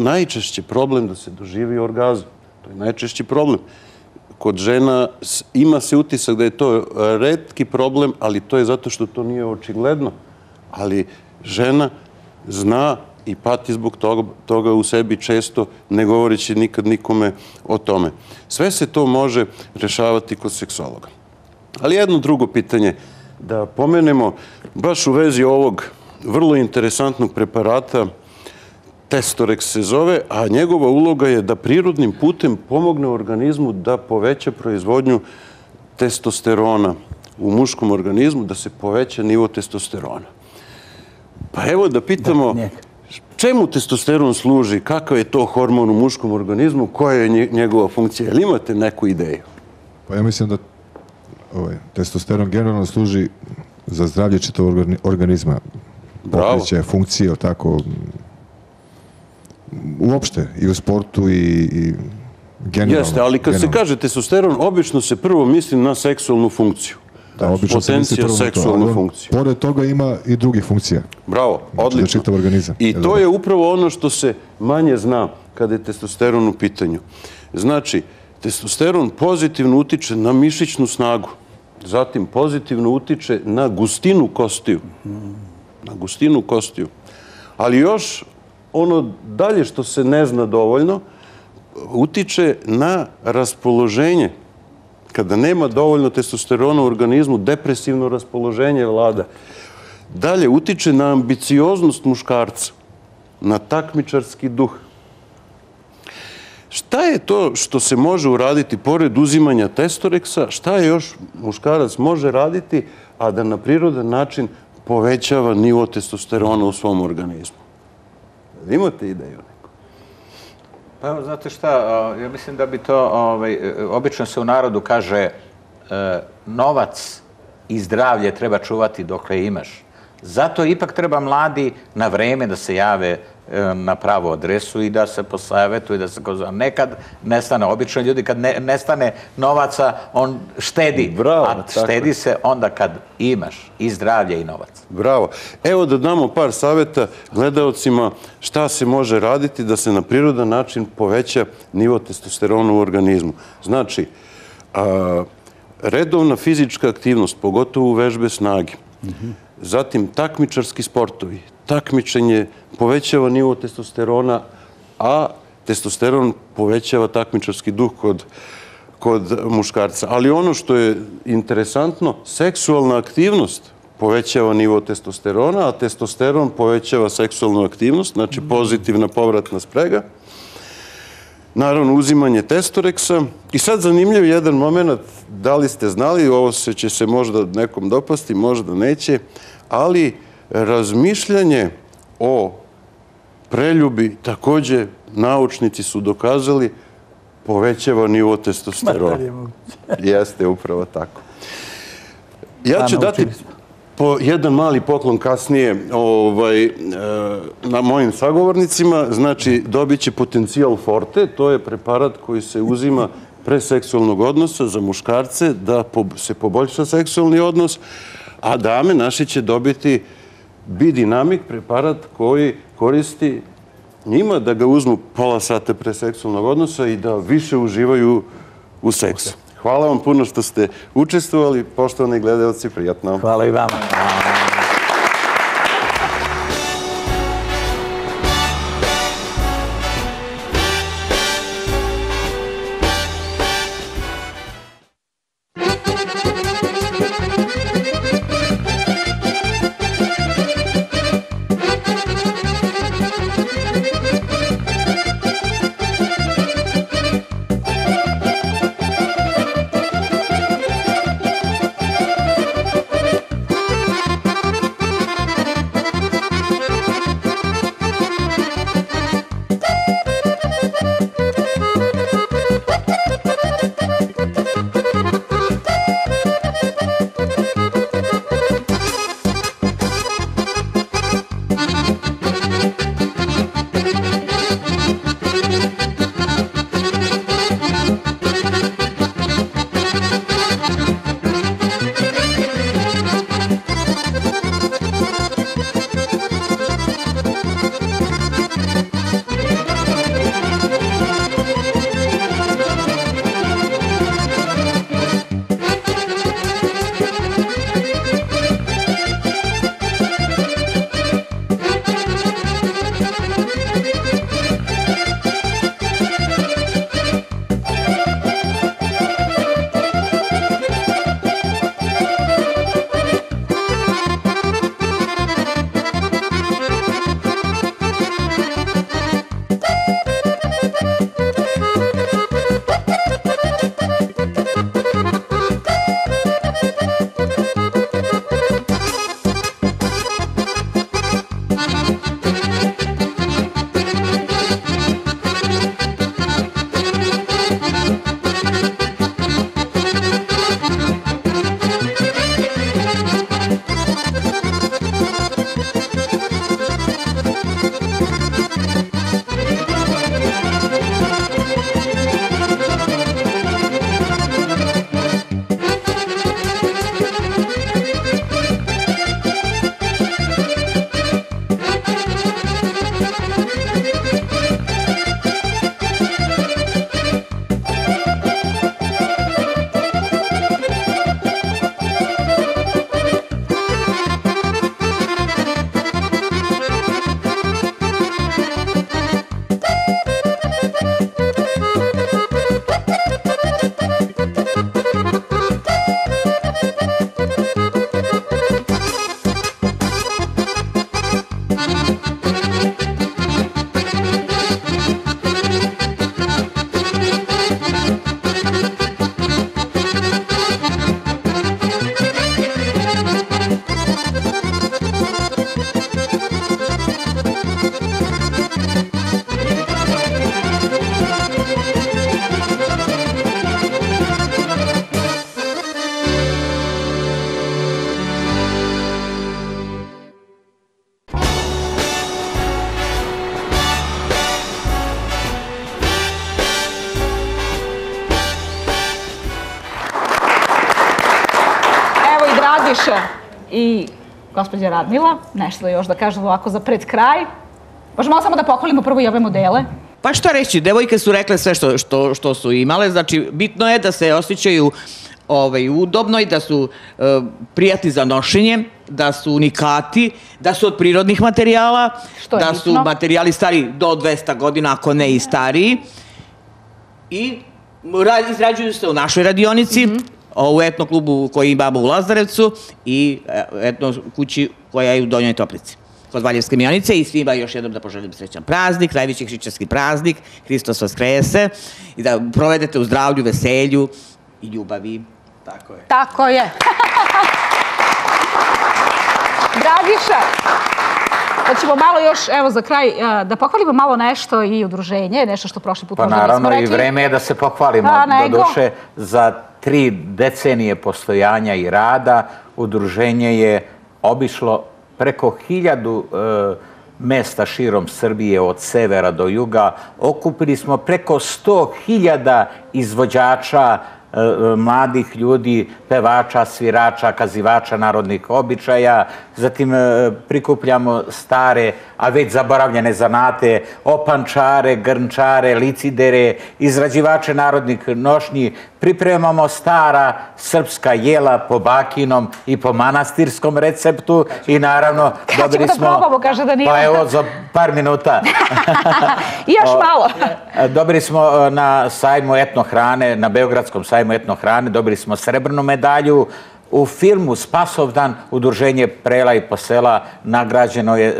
problem da se doživi orgazm. To je najčešći problem. Kod žena ima se utisak da je to redki problem, ali to je zato što to nije očigledno. Ali žena zna i pati zbog toga, toga u sebi često, ne govoreći nikad nikome o tome. Sve se to može rešavati kod seksologa. Ali jedno drugo pitanje, da pomenemo baš u vezi ovog vrlo interesantnog preparata, Testorex se zove, a njegova uloga je da prirodnim putem pomogne organizmu da poveća proizvodnju testosterona u muškom organizmu, da se poveća nivo testosterona. Pa evo da pitamo, čemu testosteron služi, kakav je to hormon u muškom organizmu, koja je nje- njegova funkcija, jel imate neku ideju? Pa ja mislim da ovaj, testosteron generalno služi za zdravlje čitavog organi- organizma. Pokreće funkcije, tako, uopšte, i u sportu i, i generalno. Jeste, ali kad se generalno. kaže testosteron, obično se prvo misli na seksualnu funkciju. Da, obično se misli Potencija prvo to, seksualnu on, funkciju. Pored toga ima i drugih funkcija. Bravo, Za odlično. čitav organizam. I to je upravo ono što se manje zna kada je testosteron u pitanju. Znači, testosteron pozitivno utiče na mišićnu snagu, zatim pozitivno utiče na gustinu kostiju. Gustinu kostiju. Ali još ono dalje što se ne zna dovoljno, utiče na raspoloženje. Kada nema dovoljno testosterona u organizmu, depresivno raspoloženje vlada. Dalje, utiče na ambicioznost muškarca, na takmičarski duh. Šta je to što se može uraditi pored uzimanja testoreksa? Šta je još muškarac može raditi, a da na prirodan način povećava nivo testosterona u svom organizmu? Imate ideju? Pa evo, znate šta, ja mislim da bi to, ovaj, obično se u narodu kaže e, novac i zdravlje treba čuvati dokle imaš. Zato ipak treba mladi na vreme da se jave na pravu adresu i da se posavetuju, da se koza. Nekad nestane, obično ljudi kad ne, nestane novaca, on štedi. Bravo, a tako štedi se onda kad imaš i zdravlje i novac. Bravo. Evo da damo par savjeta gledaocima šta se može raditi da se na prirodan način poveća nivo testosterona u organizmu. Znači, a, redovna fizička aktivnost, pogotovo vežbe snage, zatim takmičarski sportovi, takmičenje povećava nivo testosterona, a testosteron povećava takmičarski duh kod kod muškarca. Ali ono što je interesantno, seksualna aktivnost povećava nivo testosterona, a testosteron povećava seksualnu aktivnost, znači pozitivna povratna sprega. Naravno, uzimanje testoreksa. I sad zanimljiv jedan moment, da li ste znali, ovo se će se možda nekom dopasti, možda neće, ali razmišljanje o preljubi takođe naučnici su dokazali povećava nivo testosterona. Jeste, upravo tako. Ja ću A, dati. Po jedan mali poklon kasnije ovaj, e, na mojim sagovornicima. Znači, dobit će potencijal Forte. To je preparat koji se uzima pre seksualnog odnosa za muškarce da se poboljša seksualni odnos, a dame naši će dobiti Bidinamik, preparat koji koristi njima da ga uzmu pola sata pre seksualnog odnosa i da više uživaju u seksu. Hvala vam puno što ste učestvovali. Poštovani gledalci, prijatno. Hvala i vama. Gospođa Radmila, nešto još da kažem ovako za pred kraj. Možemo samo da pohvalimo prvo i ove modele. Pa što reći, devojke su rekle sve što, što, što su imale, znači bitno je da se osjećaju ovaj, udobno i da su e, prijatni za nošenje, da su unikati, da su od prirodnih materijala, Što da su materijali stari do 200 godina, ako ne i stariji. I ra- izrađuju se u našoj radionici, Mhm. U etno klubu koji imamo u Lazarevcu i e, etno kući koja je u Donjoj Toplici kod Valjevske mionice i svima još jednom da poželim srećan praznik, najveći hrišćanski praznik, Hristos Vaskrese i da provedete u zdravlju, veselju i ljubavi. Tako je. Tako je. Dragiša, hoćemo malo još, evo za kraj, eh, da pohvalimo malo nešto i udruženje, nešto što prošli put Pa možda nismo naravno i rekli. vreme je da se pohvalimo Pa, do nego. duše za tri decenije postojanja i rada. udruženje je obišlo preko hiljadu e, mesta širom Srbije od severa do juga. Okupili smo preko 100.000 izvođača, e, mladih ljudi, pevača, svirača, kazivača narodnih običaja. Zatim e, prikupljamo stare, a već zaboravljene zanate, opančare, grnčare, licidere, izrađivače narodnih nošnji. Pripremamo stara srpska jela po bakinom i po manastirskom receptu i naravno dobili da smo... probamo, kaže Danilo. Pa evo, za par minuta. I još malo. Dobili smo e, na sajmu etnohrane, na Beogradskom sajmu etnohrane, dobili smo srebrnu medalju. U filmu Spasovdan, udruženje Prela i Posela nagrađeno je e,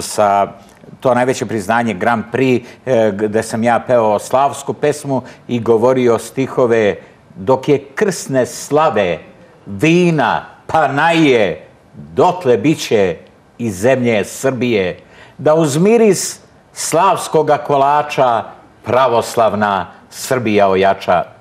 sa to najveće priznanje Grand Prix, gde sam ja peo slavsku pesmu i govorio stihove dok je krsne slave, vina, pa naje, dotle biće iz zemlje Srbije, da uz miris slavskoga kolača pravoslavna Srbija ojača.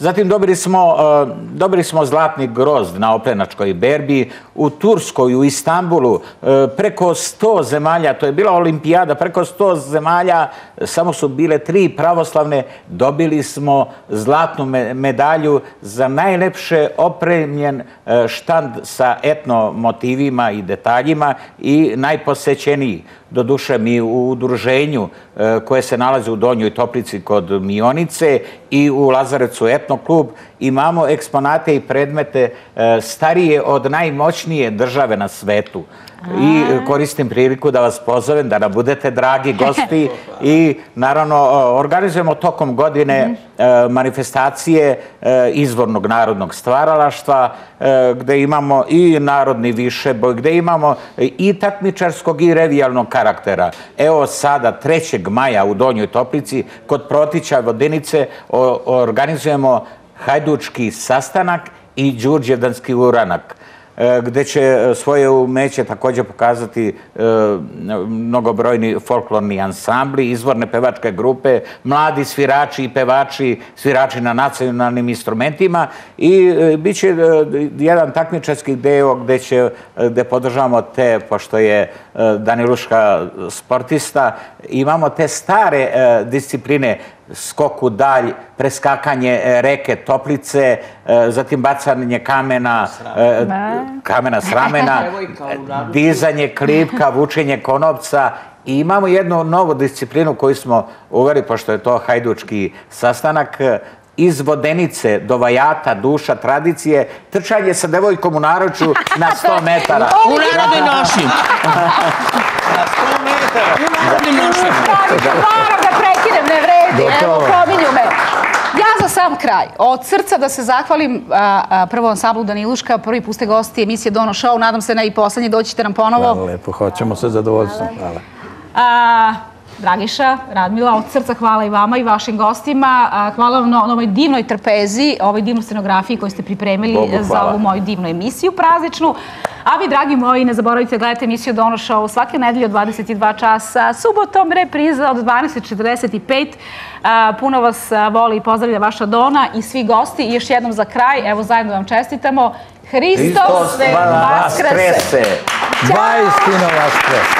Zatim dobili smo, e, dobili smo zlatni grozd na oplenačkoj berbi u Turskoj, u Istanbulu, e, preko 100 zemalja, to je bila olimpijada, preko 100 zemalja, e, samo su bile tri pravoslavne, dobili smo zlatnu medalju za najlepše opremljen e, štand sa etno motivima i detaljima i najposećeniji. Doduše mi u udruženju koje se nalazi u Donjoj Toplici kod Mionice i u Lazarecu Etnoklub imamo eksponate i predmete starije od najmoćnije države na svetu. I koristim priliku da vas pozovem da nam budete dragi gosti i naravno organizujemo tokom godine e, manifestacije e, izvornog narodnog stvaralaštva e, gde imamo i narodni višeboj, gde imamo i takmičarskog i revijalnog karaktera. Evo sada 3. maja u Donjoj Toplici kod Protića Vodenice organizujemo hajdučki sastanak i Đurđevdanski uranak E, gde će e, svoje umeće također pokazati e, mnogobrojni folklorni ansambli, izvorne pevačke grupe, mladi svirači i pevači, svirači na nacionalnim instrumentima i bit će jedan takmičarski deo gde, će, gde podržavamo te, pošto je Daniluška sportista, imamo te stare discipline skoku dalj, preskakanje e, reke Toplice, e, zatim bacanje kamena, e, kamena s ramena, dizanje klipka, vučenje konopca i imamo jednu novu disciplinu koju smo uveli, pošto je to hajdučki sastanak, iz vodenice do vajata, duša, tradicije, trčanje sa devojkom u naruču na 100 metara. U narodnoj nošnji. Na 100 metara. U narodnoj nošnji. Moram da prekidem, ne Evo, Gotovo. pominju me. Ja za sam kraj, od srca da se zahvalim a, a, prvo ansamblu Daniluška, prvi puste gosti emisije Dono Show, nadam se na i poslednji, doćete nam ponovo. Hvala lepo, hoćemo sa zadovoljstvom. Hvala. A, Dragiša, Radmila, od srca hvala i vama i vašim gostima. Hvala vam na, na ovoj divnoj trpezi, ovoj divnoj scenografiji koju ste pripremili Bogu za ovu moju divnu emisiju prazničnu. A vi, dragi moji, ne zaboravite gledajte emisiju Dono Show svake nedelje od 22 časa, subotom repriza od 12.45. A, Puno vas voli i pozdravlja vaša Dona i svi gosti. I još jednom za kraj, evo zajedno vam čestitamo. Hristos se vaskrese! Vajstino vaskrese! Koboro,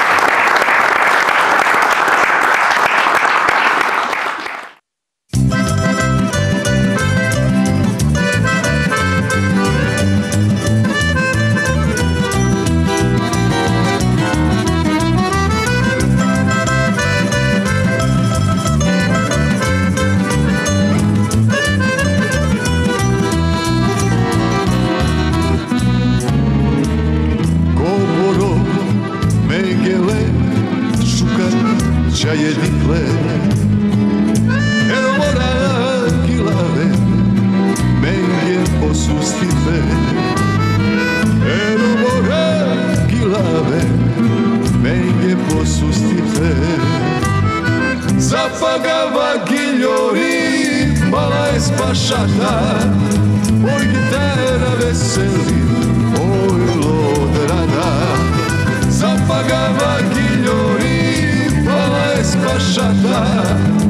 amar